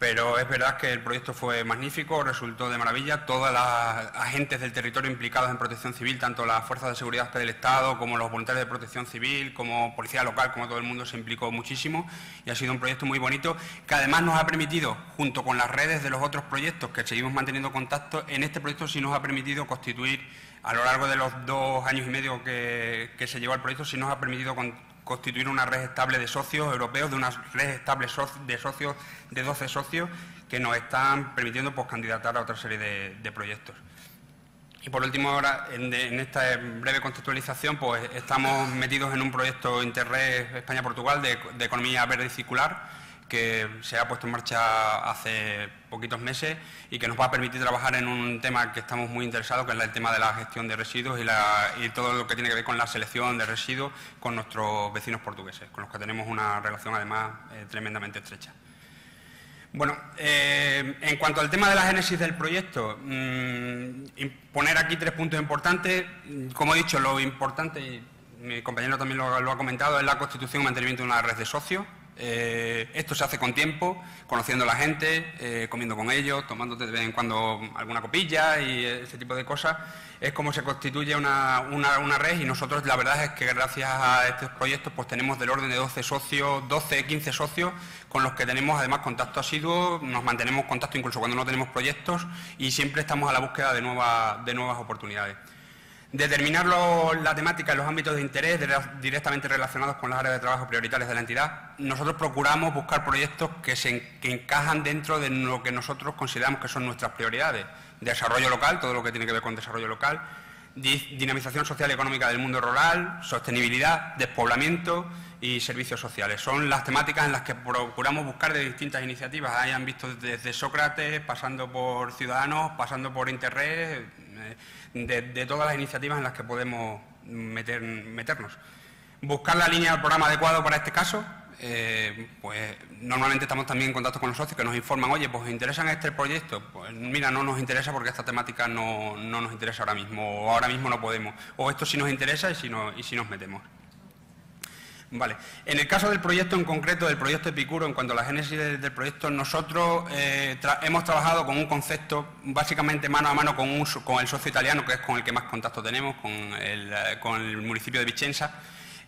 pero es verdad que el proyecto fue magnífico, resultó de maravilla. Todas las agentes del territorio implicados en protección civil, tanto las fuerzas de seguridad del Estado como los voluntarios de protección civil, como policía local, como todo el mundo se implicó muchísimo y ha sido un proyecto muy bonito que además nos ha permitido, junto con las redes de los otros proyectos que seguimos manteniendo contacto, en este proyecto sí nos ha permitido constituir a lo largo de los dos años y medio que, se llevó el proyecto, sí nos ha permitido constituir una red estable de socios europeos, de una red estable de socios, de 12 socios, que nos están permitiendo pues, candidatar a otra serie de, proyectos. Y por último, ahora, en, esta breve contextualización, pues estamos metidos en un proyecto Interred España-Portugal de, de economía verde y circular, que se ha puesto en marcha hace poquitos meses y que nos va a permitir trabajar en un tema que estamos muy interesados, que es el tema de la gestión de residuos y, todo lo que tiene que ver con la selección de residuos con nuestros vecinos portugueses, con los que tenemos una relación además eh, tremendamente estrecha. Bueno, eh, en cuanto al tema de la génesis del proyecto, mm, poner aquí tres puntos importantes. Como he dicho, lo importante, y mi compañero también lo, lo ha comentado, es la constitución y mantenimiento de una red de socios eh, esto se hace con tiempo, conociendo a la gente, eh, comiendo con ellos, tomando de vez en cuando alguna copilla y ese tipo de cosas. Es como se constituye una, red y nosotros la verdad es que gracias a estos proyectos pues tenemos del orden de 12 socios, 12, 15 socios con los que tenemos además contacto asiduo, nos mantenemos contacto incluso cuando no tenemos proyectos y siempre estamos a la búsqueda de, de nuevas oportunidades. Determinar la temática en los ámbitos de interés directamente relacionados con las áreas de trabajo prioritarias de la entidad. Nosotros procuramos buscar proyectos que, se, encajan dentro de lo que nosotros consideramos que son nuestras prioridades. Desarrollo local, todo lo que tiene que ver con desarrollo local. dinamización social y económica del mundo rural, sostenibilidad, despoblamiento y servicios sociales. Son las temáticas en las que procuramos buscar de distintas iniciativas. Hayan visto desde Sócrates, pasando por Ciudadanos, pasando por Interred, eh, de, todas las iniciativas en las que podemos meternos. Buscar la línea del programa adecuado para este caso, eh, pues normalmente estamos también en contacto con los socios que nos informan, oye, pues interesan este proyecto? Pues mira, no nos interesa porque esta temática no, nos interesa ahora mismo, o ahora mismo no podemos, o esto sí nos interesa y si, no, y si nos metemos. Vale. En el caso del proyecto en concreto, del proyecto Epicuro, en cuanto a la génesis del, proyecto, nosotros eh, hemos trabajado con un concepto básicamente mano a mano con, el socio italiano, que es con el que más contacto tenemos, con el, eh, con el municipio de Vicenza,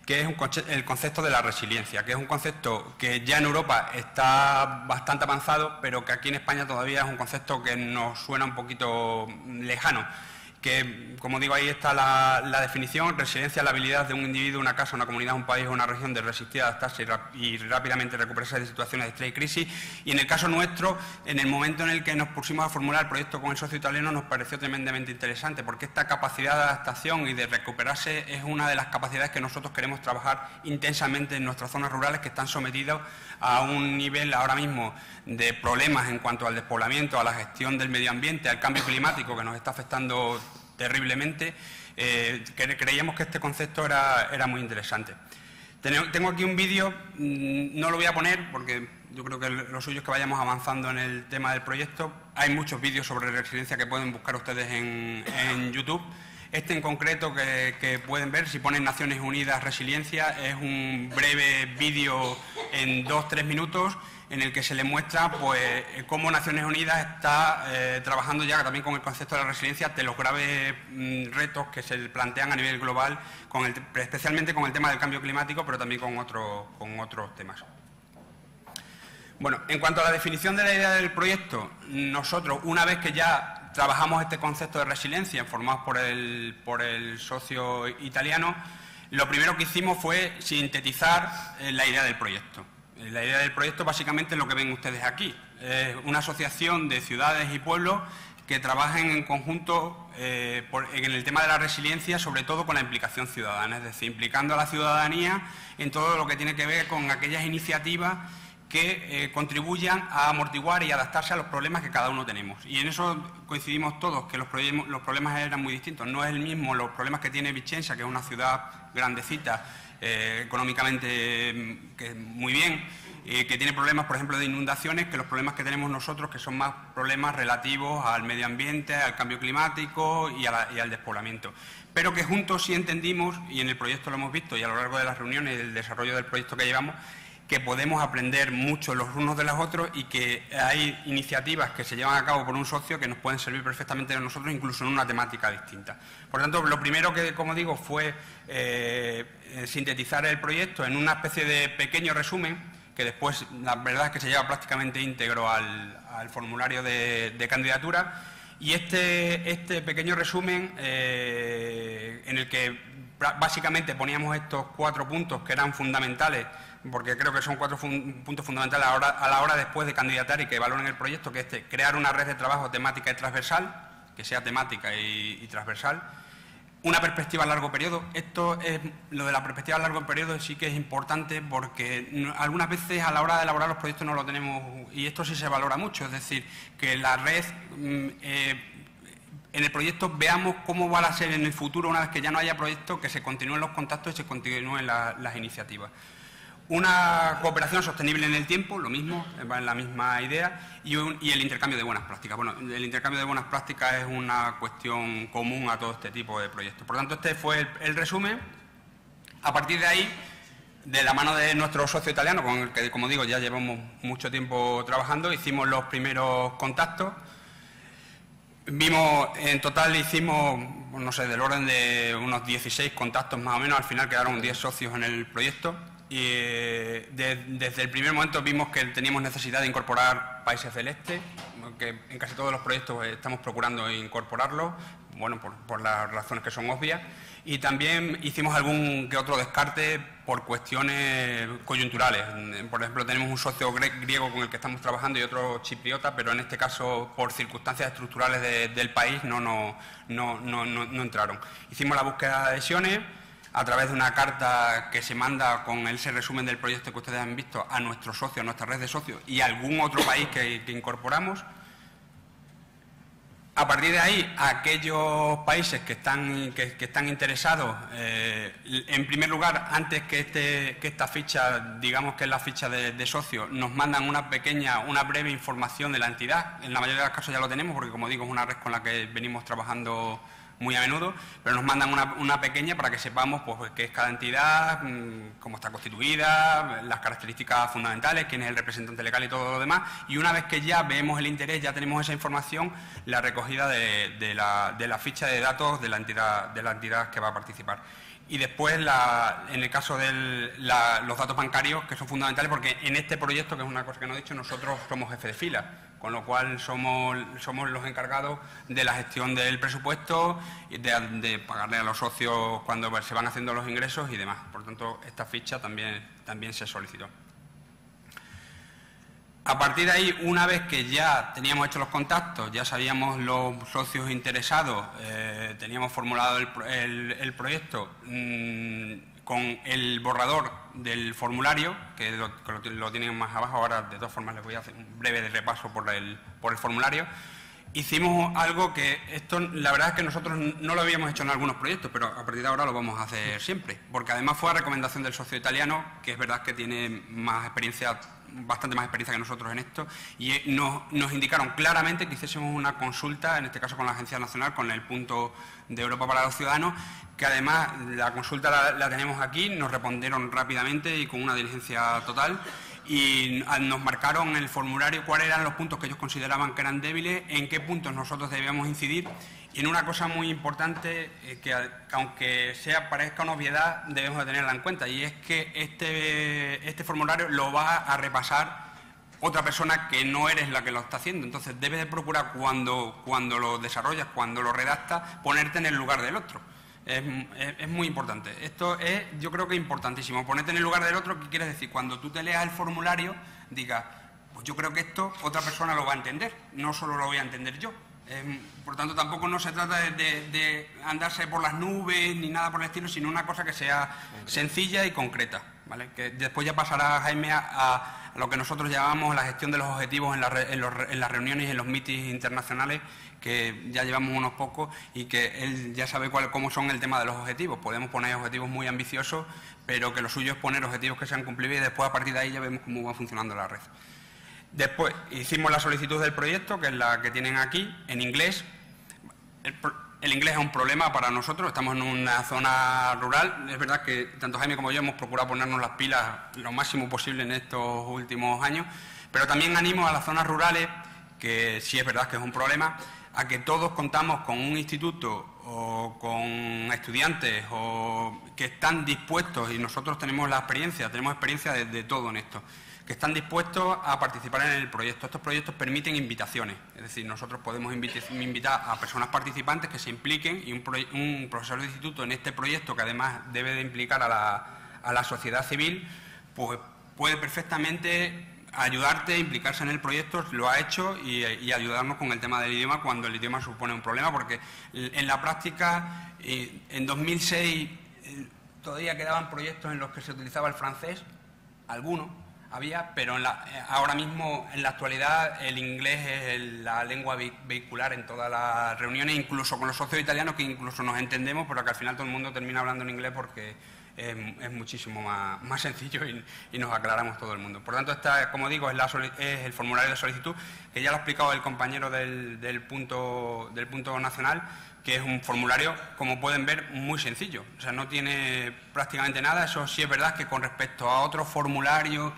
que es el concepto de la resiliencia, que es un concepto que ya en Europa está bastante avanzado, pero que aquí en España todavía es un concepto que nos suena un poquito lejano que, como digo, ahí está la, definición, resiliencia la habilidad de un individuo, una casa, una comunidad, un país o una región de resistir, adaptarse y, rápidamente recuperarse de situaciones de estrés y crisis. Y en el caso nuestro, en el momento en el que nos pusimos a formular el proyecto con el socio italiano, nos pareció tremendamente interesante, porque esta capacidad de adaptación y de recuperarse es una de las capacidades que nosotros queremos trabajar intensamente en nuestras zonas rurales que están sometidas a un nivel ahora mismo de problemas en cuanto al despoblamiento, a la gestión del medio ambiente, al cambio climático que nos está afectando terriblemente, eh, creíamos que este concepto era, era muy interesante. Tengo aquí un vídeo, mm, no lo voy a poner porque yo creo que lo suyo es que vayamos avanzando en el tema del proyecto. Hay muchos vídeos sobre resiliencia que pueden buscar ustedes en, YouTube. Este en concreto que, pueden ver, si ponen Naciones Unidas Resiliencia, es un breve vídeo en dos, tres minutos en el que se le muestra pues, cómo Naciones Unidas está eh, trabajando ya también con el concepto de la resiliencia de los graves mm, retos que se plantean a nivel global, especialmente con el tema del cambio climático, pero también con, con otros temas. Bueno, en cuanto a la definición de la idea del proyecto, nosotros, una vez que ya trabajamos este concepto de resiliencia, formados por el, por el socio italiano, lo primero que hicimos fue sintetizar eh, la idea del proyecto. La idea del proyecto básicamente es lo que ven ustedes aquí. Es una asociación de ciudades y pueblos que trabajen en conjunto eh, en el tema de la resiliencia, sobre todo con la implicación ciudadana, es decir, implicando a la ciudadanía en todo lo que tiene que ver con aquellas iniciativas que eh, contribuyan a amortiguar y adaptarse a los problemas que cada uno tenemos. Y en eso coincidimos todos, que los, los problemas eran muy distintos. No es el mismo los problemas que tiene Vicenza, que es una ciudad grandecita, eh, económicamente mm, muy bien, que tiene problemas, por ejemplo, de inundaciones, que los problemas que tenemos nosotros, que son más problemas relativos al medio ambiente, al cambio climático y, al despoblamiento. Pero que juntos sí entendimos, y en el proyecto lo hemos visto, y a lo largo de las reuniones y del desarrollo del proyecto que llevamos, que podemos aprender mucho los unos de los otros y que hay iniciativas que se llevan a cabo por un socio que nos pueden servir perfectamente a nosotros, incluso en una temática distinta. Por tanto, lo primero que, como digo, fue eh, sintetizar el proyecto en una especie de pequeño resumen, que después la verdad es que se lleva prácticamente íntegro al, formulario de, candidatura. Y este, este pequeño resumen, eh, en el que básicamente poníamos estos cuatro puntos que eran fundamentales porque creo que son cuatro puntos fundamentales a la, hora, después de candidatar y que valoren el proyecto, que es crear una red de trabajo temática y transversal, que sea temática y, transversal, una perspectiva a largo periodo. Esto es lo de la perspectiva a largo periodo sí que es importante porque algunas veces a la hora de elaborar los proyectos no lo tenemos y esto sí se valora mucho, es decir, que la red mm, eh, en el proyecto veamos cómo va a ser en el futuro una vez que ya no haya proyecto, que se continúen los contactos y se continúen las iniciativas. Una cooperación sostenible en el tiempo, lo mismo, va en la misma idea, y, el intercambio de buenas prácticas. Bueno, el intercambio de buenas prácticas es una cuestión común a todo este tipo de proyectos. Por lo tanto, este fue el, resumen. A partir de ahí, de la mano de nuestro socio italiano, con el que, como digo, ya llevamos mucho tiempo trabajando, hicimos los primeros contactos. Vimos, en total hicimos, no sé, del orden de unos 16 contactos más o menos, al final quedaron 10 socios en el proyecto y eh, desde el primer momento vimos que teníamos necesidad de incorporar países del este, que en casi todos los proyectos estamos procurando incorporarlos, bueno, por, las razones que son obvias. Y también hicimos algún que otro descarte por cuestiones coyunturales. Por ejemplo, tenemos un socio griego con el que estamos trabajando y otro chipriota, pero en este caso, por circunstancias estructurales del país, no, no, no, no, entraron. Hicimos la búsqueda de adhesiones a través de una carta que se manda con ese resumen del proyecto que ustedes han visto a nuestros socios, a nuestra red de socios y algún otro país que incorporamos. A partir de ahí, aquellos países que están, que, están interesados, eh, en primer lugar, antes que, este, que esta ficha, digamos que es la ficha de, de, socio, nos mandan una pequeña, una breve información de la entidad. En la mayoría de los casos ya lo tenemos, porque como digo, es una red con la que venimos trabajando muy a menudo, pero nos mandan una, pequeña para que sepamos pues, qué es cada entidad, mm, cómo está constituida, las características fundamentales, quién es el representante legal y todo lo demás. Y una vez que ya vemos el interés, ya tenemos esa información, la recogida de, la, ficha de datos de la, entidad, de la entidad que va a participar. Y después, en el caso de los datos bancarios, que son fundamentales, porque en este proyecto, que es una cosa que no he dicho, nosotros somos jefe de fila con lo cual somos, somos los encargados de la gestión del presupuesto, y de, pagarle a los socios cuando se van haciendo los ingresos y demás. Por tanto, esta ficha también, también se solicitó. A partir de ahí, una vez que ya teníamos hecho los contactos, ya sabíamos los socios interesados, eh, teníamos formulado el, proyecto, mm, con el borrador del formulario, que lo, tienen más abajo, ahora de todas formas les voy a hacer un breve repaso por el, por el formulario, hicimos algo que esto la verdad es que nosotros no lo habíamos hecho en algunos proyectos, pero a partir de ahora lo vamos a hacer siempre, porque además fue a recomendación del socio italiano, que es verdad que tiene más experiencia bastante más experiencia que nosotros en esto y nos, nos, indicaron claramente que hiciésemos una consulta, en este caso con la Agencia Nacional, con el punto de Europa para los Ciudadanos, que además la consulta la, tenemos aquí, nos respondieron rápidamente y con una diligencia total y nos marcaron en el formulario cuáles eran los puntos que ellos consideraban que eran débiles, en qué puntos nosotros debíamos incidir y en una cosa muy importante eh, que, aunque sea parezca una obviedad debemos de tenerla en cuenta y es que este, este formulario lo va a repasar otra persona que no eres la que lo está haciendo. Entonces debes de procurar cuando, cuando lo desarrollas, cuando lo redactas, ponerte en el lugar del otro. Es, muy importante. Esto es, yo creo que es importantísimo. Ponerte en el lugar del otro, ¿qué quieres decir? Cuando tú te leas el formulario, digas, pues yo creo que esto otra persona lo va a entender, no solo lo voy a entender yo. Por tanto, tampoco no se trata de, andarse por las nubes ni nada por el estilo, sino una cosa que sea sencilla y concreta. ¿vale? Que después ya pasará Jaime a lo que nosotros llamamos la gestión de los objetivos en, las reuniones y en los mítines internacionales, que ya llevamos unos pocos y que él ya sabe cuál, cómo son el tema de los objetivos. Podemos poner objetivos muy ambiciosos, pero que lo suyo es poner objetivos que sean cumplibles y después a partir de ahí ya vemos cómo va funcionando la red. Después hicimos la solicitud del proyecto, que es la que tienen aquí, en inglés. El inglés es un problema para nosotros, estamos en una zona rural. Es verdad que tanto Jaime como yo hemos procurado ponernos las pilas lo máximo posible en estos últimos años, pero también animo a las zonas rurales, que sí es verdad que es un problema, a que todos contamos con un instituto o con estudiantes o que están dispuestos, y nosotros tenemos la experiencia, tenemos experiencia de todo en esto que están dispuestos a participar en el proyecto. Estos proyectos permiten invitaciones, es decir, nosotros podemos invitar a personas participantes que se impliquen y un, profesor de instituto en este proyecto, que además debe de implicar a la, sociedad civil, pues puede perfectamente ayudarte, implicarse en el proyecto, lo ha hecho y, ayudarnos con el tema del idioma cuando el idioma supone un problema, porque en la práctica, eh, en 2006 eh, todavía quedaban proyectos en los que se utilizaba el francés, algunos, pero eh, ahora mismo, en la actualidad, el inglés es la lengua vehicular en todas las reuniones, incluso con los socios italianos, que incluso nos entendemos, pero que al final todo el mundo termina hablando en inglés porque es, muchísimo más, sencillo y, nos aclaramos todo el mundo. Por tanto, esta, como digo, es, el formulario de solicitud, que ya lo ha explicado el compañero del, punto, del punto nacional, que es un formulario, como pueden ver, muy sencillo. O sea, no tiene prácticamente nada. Eso sí es verdad que con respecto a otros formularios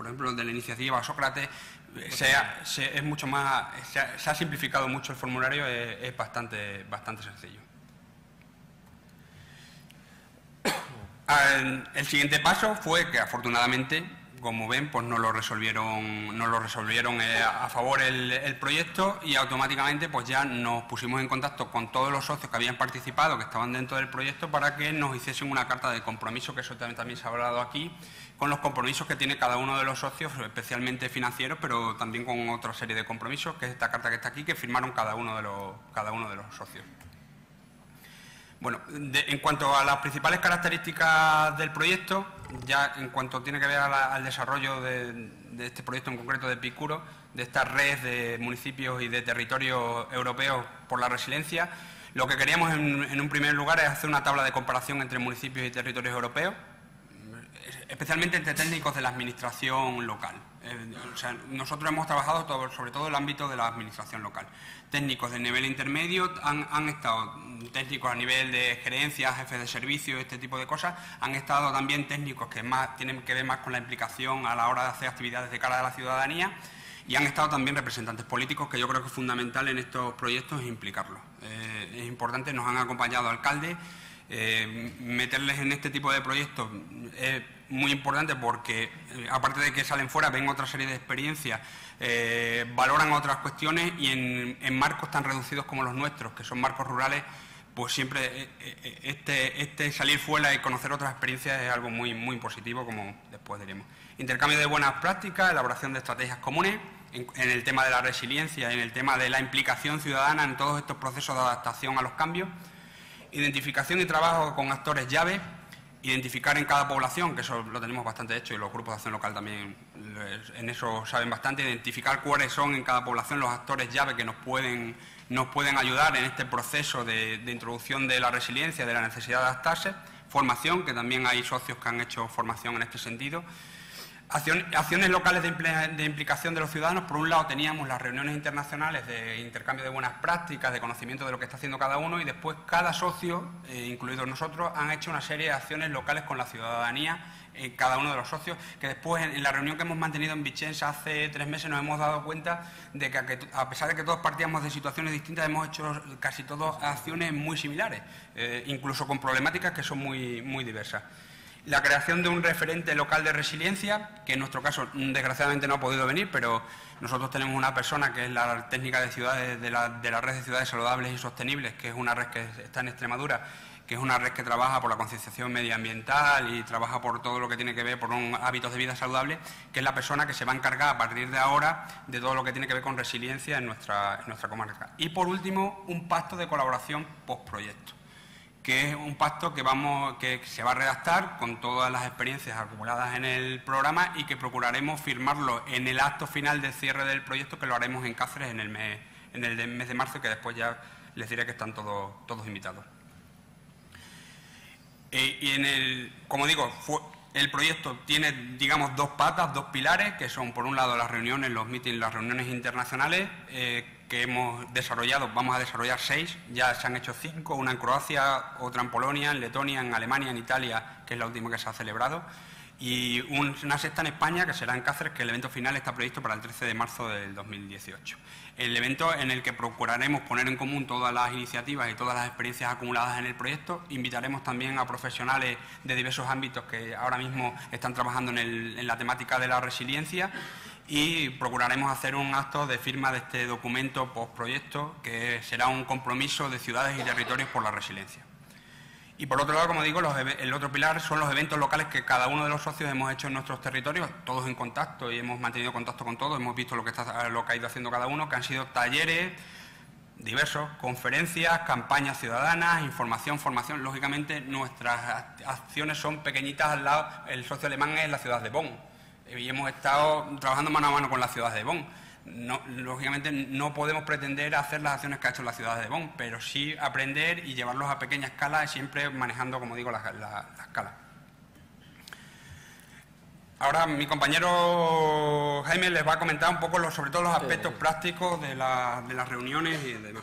por ejemplo, el de la iniciativa Sócrates, se es mucho más, se ha, simplificado mucho el formulario, es, bastante, bastante sencillo. El siguiente paso fue que afortunadamente como ven, pues no lo resolvieron, no lo resolvieron eh, a favor el, proyecto y automáticamente pues ya nos pusimos en contacto con todos los socios que habían participado, que estaban dentro del proyecto, para que nos hiciesen una carta de compromiso, que eso también, también se ha hablado aquí, con los compromisos que tiene cada uno de los socios, especialmente financieros, pero también con otra serie de compromisos, que es esta carta que está aquí, que firmaron cada uno de los, cada uno de los socios. Bueno, en cuanto a las principales características del proyecto, ya en cuanto tiene que ver al desarrollo de, este proyecto en concreto de Picuro, de esta red de municipios y de territorios europeos por la resiliencia, lo que queríamos en, un primer lugar es hacer una tabla de comparación entre municipios y territorios europeos, especialmente entre técnicos de la administración local. Eh, nosotros hemos trabajado sobre todo en el ámbito de la administración local. Técnicos de nivel intermedio han, estado, técnicos a nivel de gerencia, jefes de servicio, este tipo de cosas, han estado también técnicos que más, tienen que ver más con la implicación a la hora de hacer actividades de cara a la ciudadanía y han estado también representantes políticos, que yo creo que es fundamental en estos proyectos implicarlos. Eh, es importante, nos han acompañado alcaldes, eh, meterles en este tipo de proyectos es muy importante porque, eh, aparte de que salen fuera, ven otra serie de experiencias, eh, valoran otras cuestiones y en, marcos tan reducidos como los nuestros, que son marcos rurales, pues siempre este, este, salir fuera y conocer otras experiencias es algo muy, muy positivo, como después diremos. Intercambio de buenas prácticas, elaboración de estrategias comunes, en, en, el tema de la resiliencia, en el tema de la implicación ciudadana en todos estos procesos de adaptación a los cambios Identificación y trabajo con actores llave, identificar en cada población, que eso lo tenemos bastante hecho y los grupos de acción local también en eso saben bastante, identificar cuáles son en cada población los actores llave que nos pueden, nos pueden ayudar en este proceso de, de introducción de la resiliencia, de la necesidad de adaptarse, formación, que también hay socios que han hecho formación en este sentido, acciones locales de, implicación de los ciudadanos, por un lado teníamos las reuniones internacionales de intercambio de buenas prácticas, de conocimiento de lo que está haciendo cada uno y después cada socio, eh, incluidos nosotros, han hecho una serie de acciones locales con la ciudadanía, eh, cada uno de los socios, que después en, la reunión que hemos mantenido en Vicenza hace tres meses nos hemos dado cuenta de que a, pesar de que todos partíamos de situaciones distintas, hemos hecho casi todas acciones muy similares, eh, incluso con problemáticas que son muy, muy diversas. La creación de un referente local de resiliencia, que en nuestro caso desgraciadamente no ha podido venir, pero nosotros tenemos una persona que es la técnica de ciudades de la, red de ciudades saludables y sostenibles, que es una red que está en Extremadura, que es una red que trabaja por la concienciación medioambiental y trabaja por todo lo que tiene que ver por un hábitos de vida saludable, que es la persona que se va a encargar a partir de ahora de todo lo que tiene que ver con resiliencia en nuestra, en nuestra comarca. Y por último, un pacto de colaboración postproyecto que es un pacto que, vamos, que se va a redactar con todas las experiencias acumuladas en el programa y que procuraremos firmarlo en el acto final de cierre del proyecto, que lo haremos en Cáceres en el mes, en el mes de marzo, que después ya les diré que están todos, todos invitados. Eh, y en el, como digo, el proyecto tiene, digamos, dos patas, dos pilares, que son, por un lado, las reuniones, los mítines, las reuniones internacionales, eh, que hemos desarrollado, vamos a desarrollar seis, ya se han hecho cinco, una en Croacia, otra en Polonia, en Letonia, en Alemania, en Italia, que es la última que se ha celebrado, y una sexta en España, que será en Cáceres, que el evento final está previsto para el 13 de marzo del 2018. El evento en el que procuraremos poner en común todas las iniciativas y todas las experiencias acumuladas en el proyecto. Invitaremos también a profesionales de diversos ámbitos que ahora mismo están trabajando en, en la temática de la resiliencia y procuraremos hacer un acto de firma de este documento postproyecto que será un compromiso de ciudades y territorios por la resiliencia. Y por otro lado, como digo, el otro pilar son los eventos locales que cada uno de los socios hemos hecho en nuestros territorios, todos en contacto y hemos mantenido contacto con todos, hemos visto lo que, está, lo que ha ido haciendo cada uno, que han sido talleres diversos, conferencias, campañas ciudadanas, información, formación. Lógicamente, nuestras acciones son pequeñitas al lado, el socio alemán es la ciudad de Bonn y hemos estado trabajando mano a mano con la ciudad de Bonn. lógicamente no podemos pretender hacer las acciones que ha hecho la ciudad de Bonn, pero sí aprender y llevarlos a pequeña escala, siempre manejando, como digo, la, escala. Ahora mi compañero Jaime les va a comentar un poco sobre todo los aspectos prácticos de, de las reuniones y demás.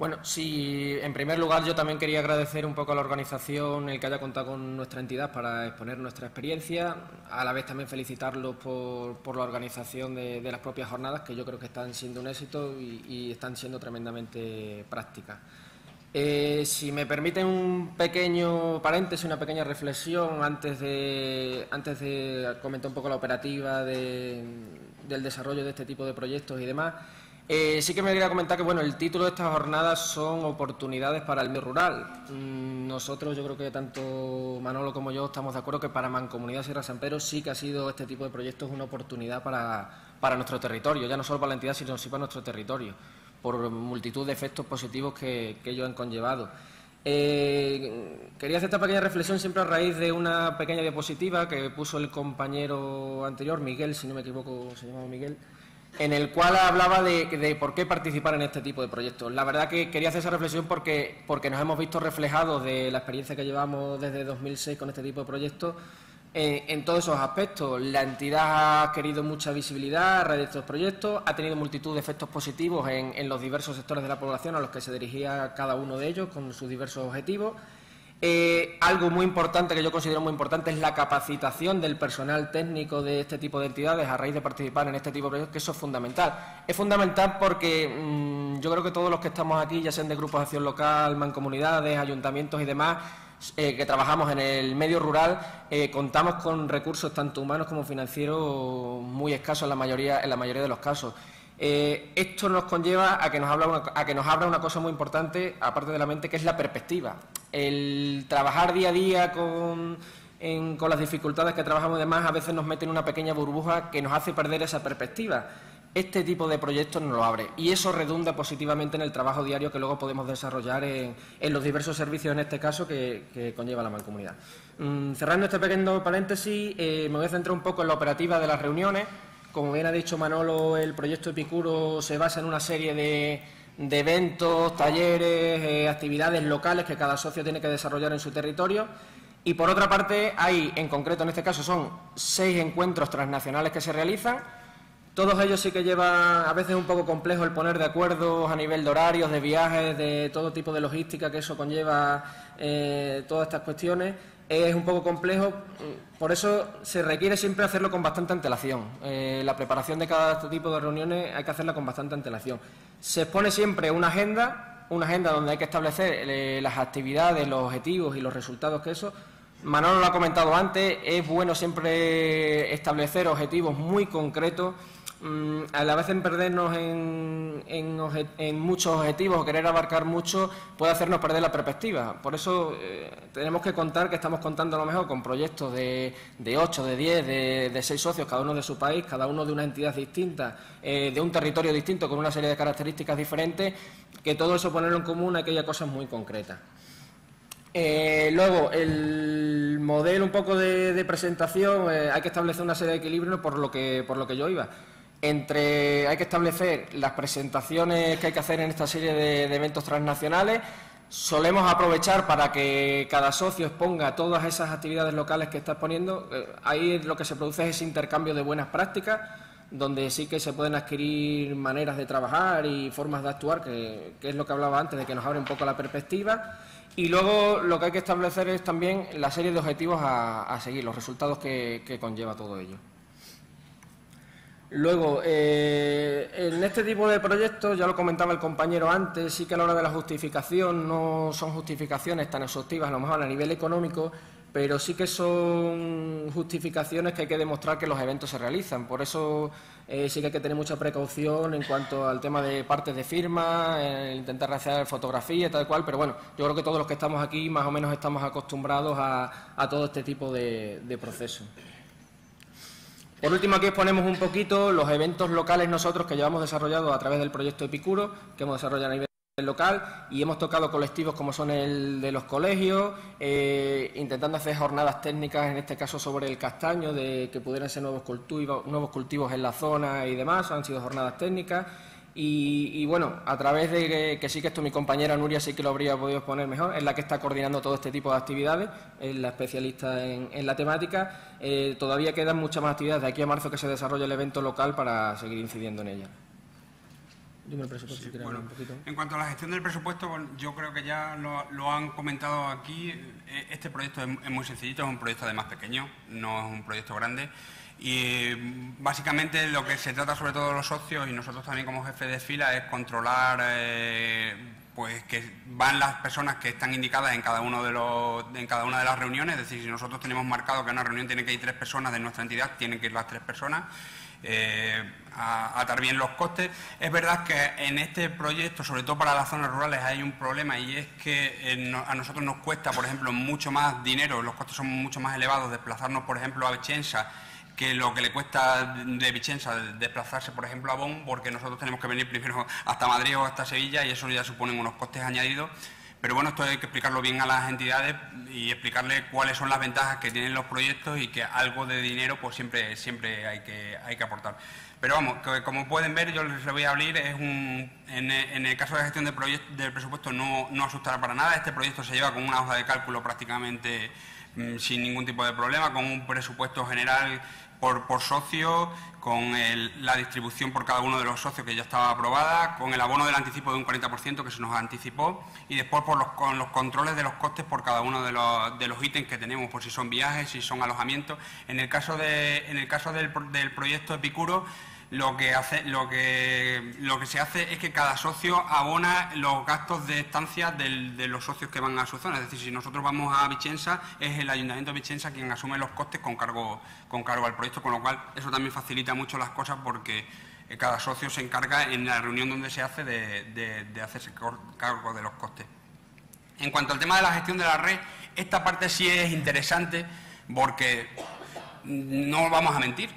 Bueno, sí, en primer lugar yo también quería agradecer un poco a la organización el que haya contado con nuestra entidad para exponer nuestra experiencia, a la vez también felicitarlos por, la organización de, las propias jornadas, que yo creo que están siendo un éxito y, están siendo tremendamente prácticas. Eh, si me permiten un pequeño paréntesis, una pequeña reflexión antes de, antes de comentar un poco la operativa del desarrollo de este tipo de proyectos y demás. Eh, sí que me quería comentar que bueno, el título de estas jornadas son oportunidades para el medio rural. Mm, nosotros, yo creo que tanto Manolo como yo estamos de acuerdo que para Mancomunidad Sierra San Pedro sí que ha sido este tipo de proyectos una oportunidad para, para nuestro territorio, ya no solo para la entidad, sino sí para nuestro territorio por multitud de efectos positivos que, ellos han conllevado. Eh, quería hacer esta pequeña reflexión siempre a raíz de una pequeña diapositiva que puso el compañero anterior, Miguel, si no me equivoco, se llamaba Miguel, en el cual hablaba de, por qué participar en este tipo de proyectos. La verdad que quería hacer esa reflexión porque, porque nos hemos visto reflejados de la experiencia que llevamos desde 2006 con este tipo de proyectos en, todos esos aspectos. La entidad ha querido mucha visibilidad a raíz de estos proyectos, ha tenido multitud de efectos positivos en, los diversos sectores de la población a los que se dirigía cada uno de ellos con sus diversos objetivos. Eh, algo muy importante que yo considero muy importante es la capacitación del personal técnico de este tipo de entidades a raíz de participar en este tipo de proyectos, que eso es fundamental. Es fundamental porque mm, yo creo que todos los que estamos aquí, ya sean de grupos de acción local, mancomunidades, ayuntamientos y demás, eh, que trabajamos en el medio rural, eh, contamos con recursos tanto humanos como financieros muy escasos en la mayoría, en la mayoría de los casos. Eh, esto nos conlleva a que nos, habla a que nos abra una cosa muy importante, aparte de la mente, que es la perspectiva. El trabajar día a día con, con las dificultades que trabajamos y demás, a veces nos mete en una pequeña burbuja que nos hace perder esa perspectiva este tipo de proyectos nos lo abre y eso redunda positivamente en el trabajo diario que luego podemos desarrollar en, los diversos servicios, en este caso, que, conlleva la mancomunidad. Mm, cerrando este pequeño paréntesis, eh, me voy a centrar un poco en la operativa de las reuniones. Como bien ha dicho Manolo, el proyecto Epicuro se basa en una serie de, eventos, talleres, eh, actividades locales que cada socio tiene que desarrollar en su territorio. Y por otra parte, hay, en concreto en este caso, son seis encuentros transnacionales que se realizan todos ellos sí que llevan a veces un poco complejo el poner de acuerdo a nivel de horarios, de viajes, de todo tipo de logística que eso conlleva eh, todas estas cuestiones. Es un poco complejo, por eso se requiere siempre hacerlo con bastante antelación. Eh, la preparación de cada tipo de reuniones hay que hacerla con bastante antelación. Se expone siempre una agenda, una agenda donde hay que establecer eh, las actividades, los objetivos y los resultados que eso Manolo lo ha comentado antes, es bueno siempre establecer objetivos muy concretos A la vez en perdernos en, en, muchos objetivos o querer abarcar mucho puede hacernos perder la perspectiva. Por eso eh, tenemos que contar que estamos contando a lo mejor con proyectos de, de 8, de 10, de, de 6 socios, cada uno de su país, cada uno de una entidad distinta, eh, de un territorio distinto, con una serie de características diferentes, que todo eso ponerlo en común aquella cosas muy concretas. Eh, luego, el modelo un poco de, presentación, hay que establecer una serie de equilibrios por lo que, por lo que yo iba entre hay que establecer las presentaciones que hay que hacer en esta serie de, eventos transnacionales. Solemos aprovechar para que cada socio exponga todas esas actividades locales que está exponiendo. Eh, ahí lo que se produce es ese intercambio de buenas prácticas, donde sí que se pueden adquirir maneras de trabajar y formas de actuar, que, es lo que hablaba antes, de que nos abre un poco la perspectiva. Y luego lo que hay que establecer es también la serie de objetivos a, seguir, los resultados que conlleva todo ello. Luego, eh, en este tipo de proyectos, ya lo comentaba el compañero antes, sí que a la hora de la justificación no son justificaciones tan exhaustivas, a lo mejor a nivel económico, pero sí que son justificaciones que hay que demostrar que los eventos se realizan. Por eso eh, sí que hay que tener mucha precaución en cuanto al tema de partes de firma, intentar hacer fotografía y tal cual, pero bueno, yo creo que todos los que estamos aquí más o menos estamos acostumbrados a, todo este tipo de, de procesos. Por último, aquí exponemos un poquito los eventos locales nosotros que llevamos desarrollado a través del proyecto Epicuro, que hemos desarrollado a nivel local y hemos tocado colectivos como son el de los colegios, eh, intentando hacer jornadas técnicas, en este caso sobre el castaño, de que pudieran ser nuevos cultivos, nuevos cultivos en la zona y demás, han sido jornadas técnicas. Y, bueno, a través de que, sí que esto mi compañera Nuria sí que lo habría podido exponer mejor, es la que está coordinando todo este tipo de actividades, es la especialista en, la temática. Eh, todavía quedan muchas más actividades de aquí a marzo que se desarrolle el evento local para seguir incidiendo en ella. Dime el presupuesto, si un poquito. En cuanto a la gestión del presupuesto, yo creo que ya lo, han comentado aquí. Eh, este proyecto es, muy sencillito, es un proyecto además pequeño, no es un proyecto grande. Y básicamente lo que se trata sobre todo los socios y nosotros también como jefe de fila es controlar eh, pues que van las personas que están indicadas en cada uno de los, en cada una de las reuniones, es decir, si nosotros tenemos marcado que en una reunión tiene que ir tres personas de nuestra entidad, tienen que ir las tres personas. Eh, a atar bien los costes. Es verdad que en este proyecto, sobre todo para las zonas rurales, hay un problema y es que eh, a nosotros nos cuesta, por ejemplo, mucho más dinero, los costes son mucho más elevados desplazarnos, por ejemplo, a Vicenza que lo que le cuesta de Vicenza desplazarse, por ejemplo, a Bonn, porque nosotros tenemos que venir primero hasta Madrid o hasta Sevilla y eso ya supone unos costes añadidos. Pero bueno, esto hay que explicarlo bien a las entidades y explicarle cuáles son las ventajas que tienen los proyectos y que algo de dinero pues siempre, siempre hay, que, hay que aportar. Pero vamos, como pueden ver, yo les voy a abrir, es un, en, el caso de gestión de del presupuesto no, no asustará para nada. Este proyecto se lleva con una hoja de cálculo prácticamente mm, sin ningún tipo de problema, con un presupuesto general por, por socio, con la distribución por cada uno de los socios que ya estaba aprobada, con el abono del anticipo de un 40% que se nos anticipó y después por los, con los controles de los costes por cada uno de los, de los ítems que tenemos, por si son viajes, si son alojamientos. En el caso, de, en el caso del, del proyecto Epicuro, lo que, hace, lo, que, lo que se hace es que cada socio abona los gastos de estancia de los socios que van a su zona. Es decir, si nosotros vamos a Vicenza, es el Ayuntamiento de Vicenza quien asume los costes con cargo, con cargo al proyecto, con lo cual eso también facilita mucho las cosas porque eh, cada socio se encarga en la reunión donde se hace de, de hacerse cargo de los costes. En cuanto al tema de la gestión de la red, esta parte sí es interesante porque no vamos a mentir.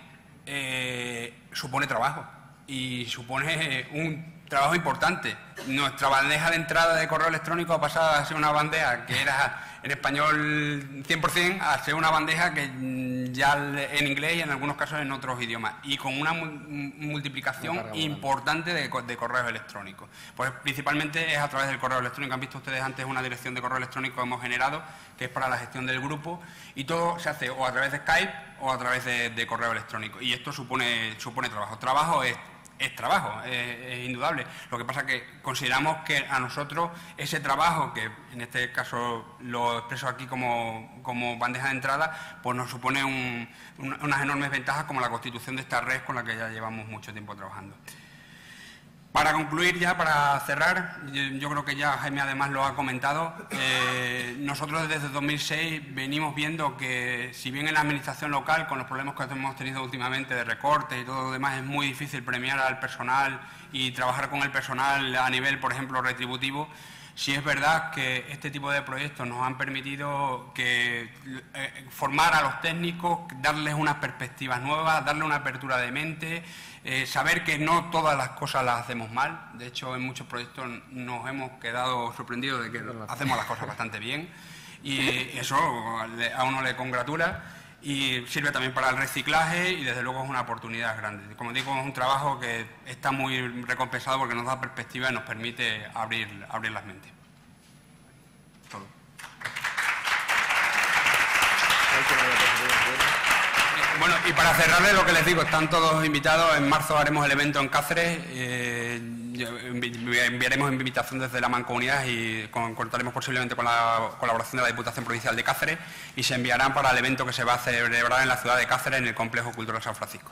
Eh, supone trabajo y supone un trabajo importante. Nuestra bandeja de entrada de correo electrónico ha pasado a ser una bandeja que era en español 100% a ser una bandeja que ya en inglés y en algunos casos en otros idiomas y con una multiplicación importante de, de, correos electrónicos. Pues principalmente es a través del correo electrónico. Han visto ustedes antes una dirección de correo electrónico que hemos generado que es para la gestión del grupo y todo se hace o a través de Skype o a través de, correo electrónico y esto supone, supone trabajo. Trabajo es es trabajo, es, indudable. Lo que pasa es que consideramos que a nosotros ese trabajo, que en este caso lo expreso aquí como, como bandeja de entrada, pues nos supone unas enormes ventajas como la constitución de esta red con la que ya llevamos mucho tiempo trabajando. Para concluir ya, para cerrar, yo, creo que ya Jaime además lo ha comentado, eh, nosotros desde 2006 venimos viendo que si bien en la administración local, con los problemas que hemos tenido últimamente de recortes y todo lo demás, es muy difícil premiar al personal y trabajar con el personal a nivel, por ejemplo, retributivo, sí es verdad que este tipo de proyectos nos han permitido que, eh, formar a los técnicos, darles unas perspectivas nuevas, darle una apertura de mente, eh, saber que no todas las cosas las hacemos mal. De hecho, en muchos proyectos nos hemos quedado sorprendidos de que hacemos las cosas bastante bien y eso a uno le congratula y sirve también para el reciclaje y desde luego es una oportunidad grande. Como digo, es un trabajo que está muy recompensado porque nos da perspectiva y nos permite abrir, abrir las mentes. Bueno, y para cerrarle lo que les digo, están todos invitados. En marzo haremos el evento en Cáceres. Eh, enviaremos invitación desde la Mancomunidad y contaremos posiblemente con la colaboración de la Diputación Provincial de Cáceres y se enviarán para el evento que se va a celebrar en la ciudad de Cáceres en el Complejo Cultural San Francisco.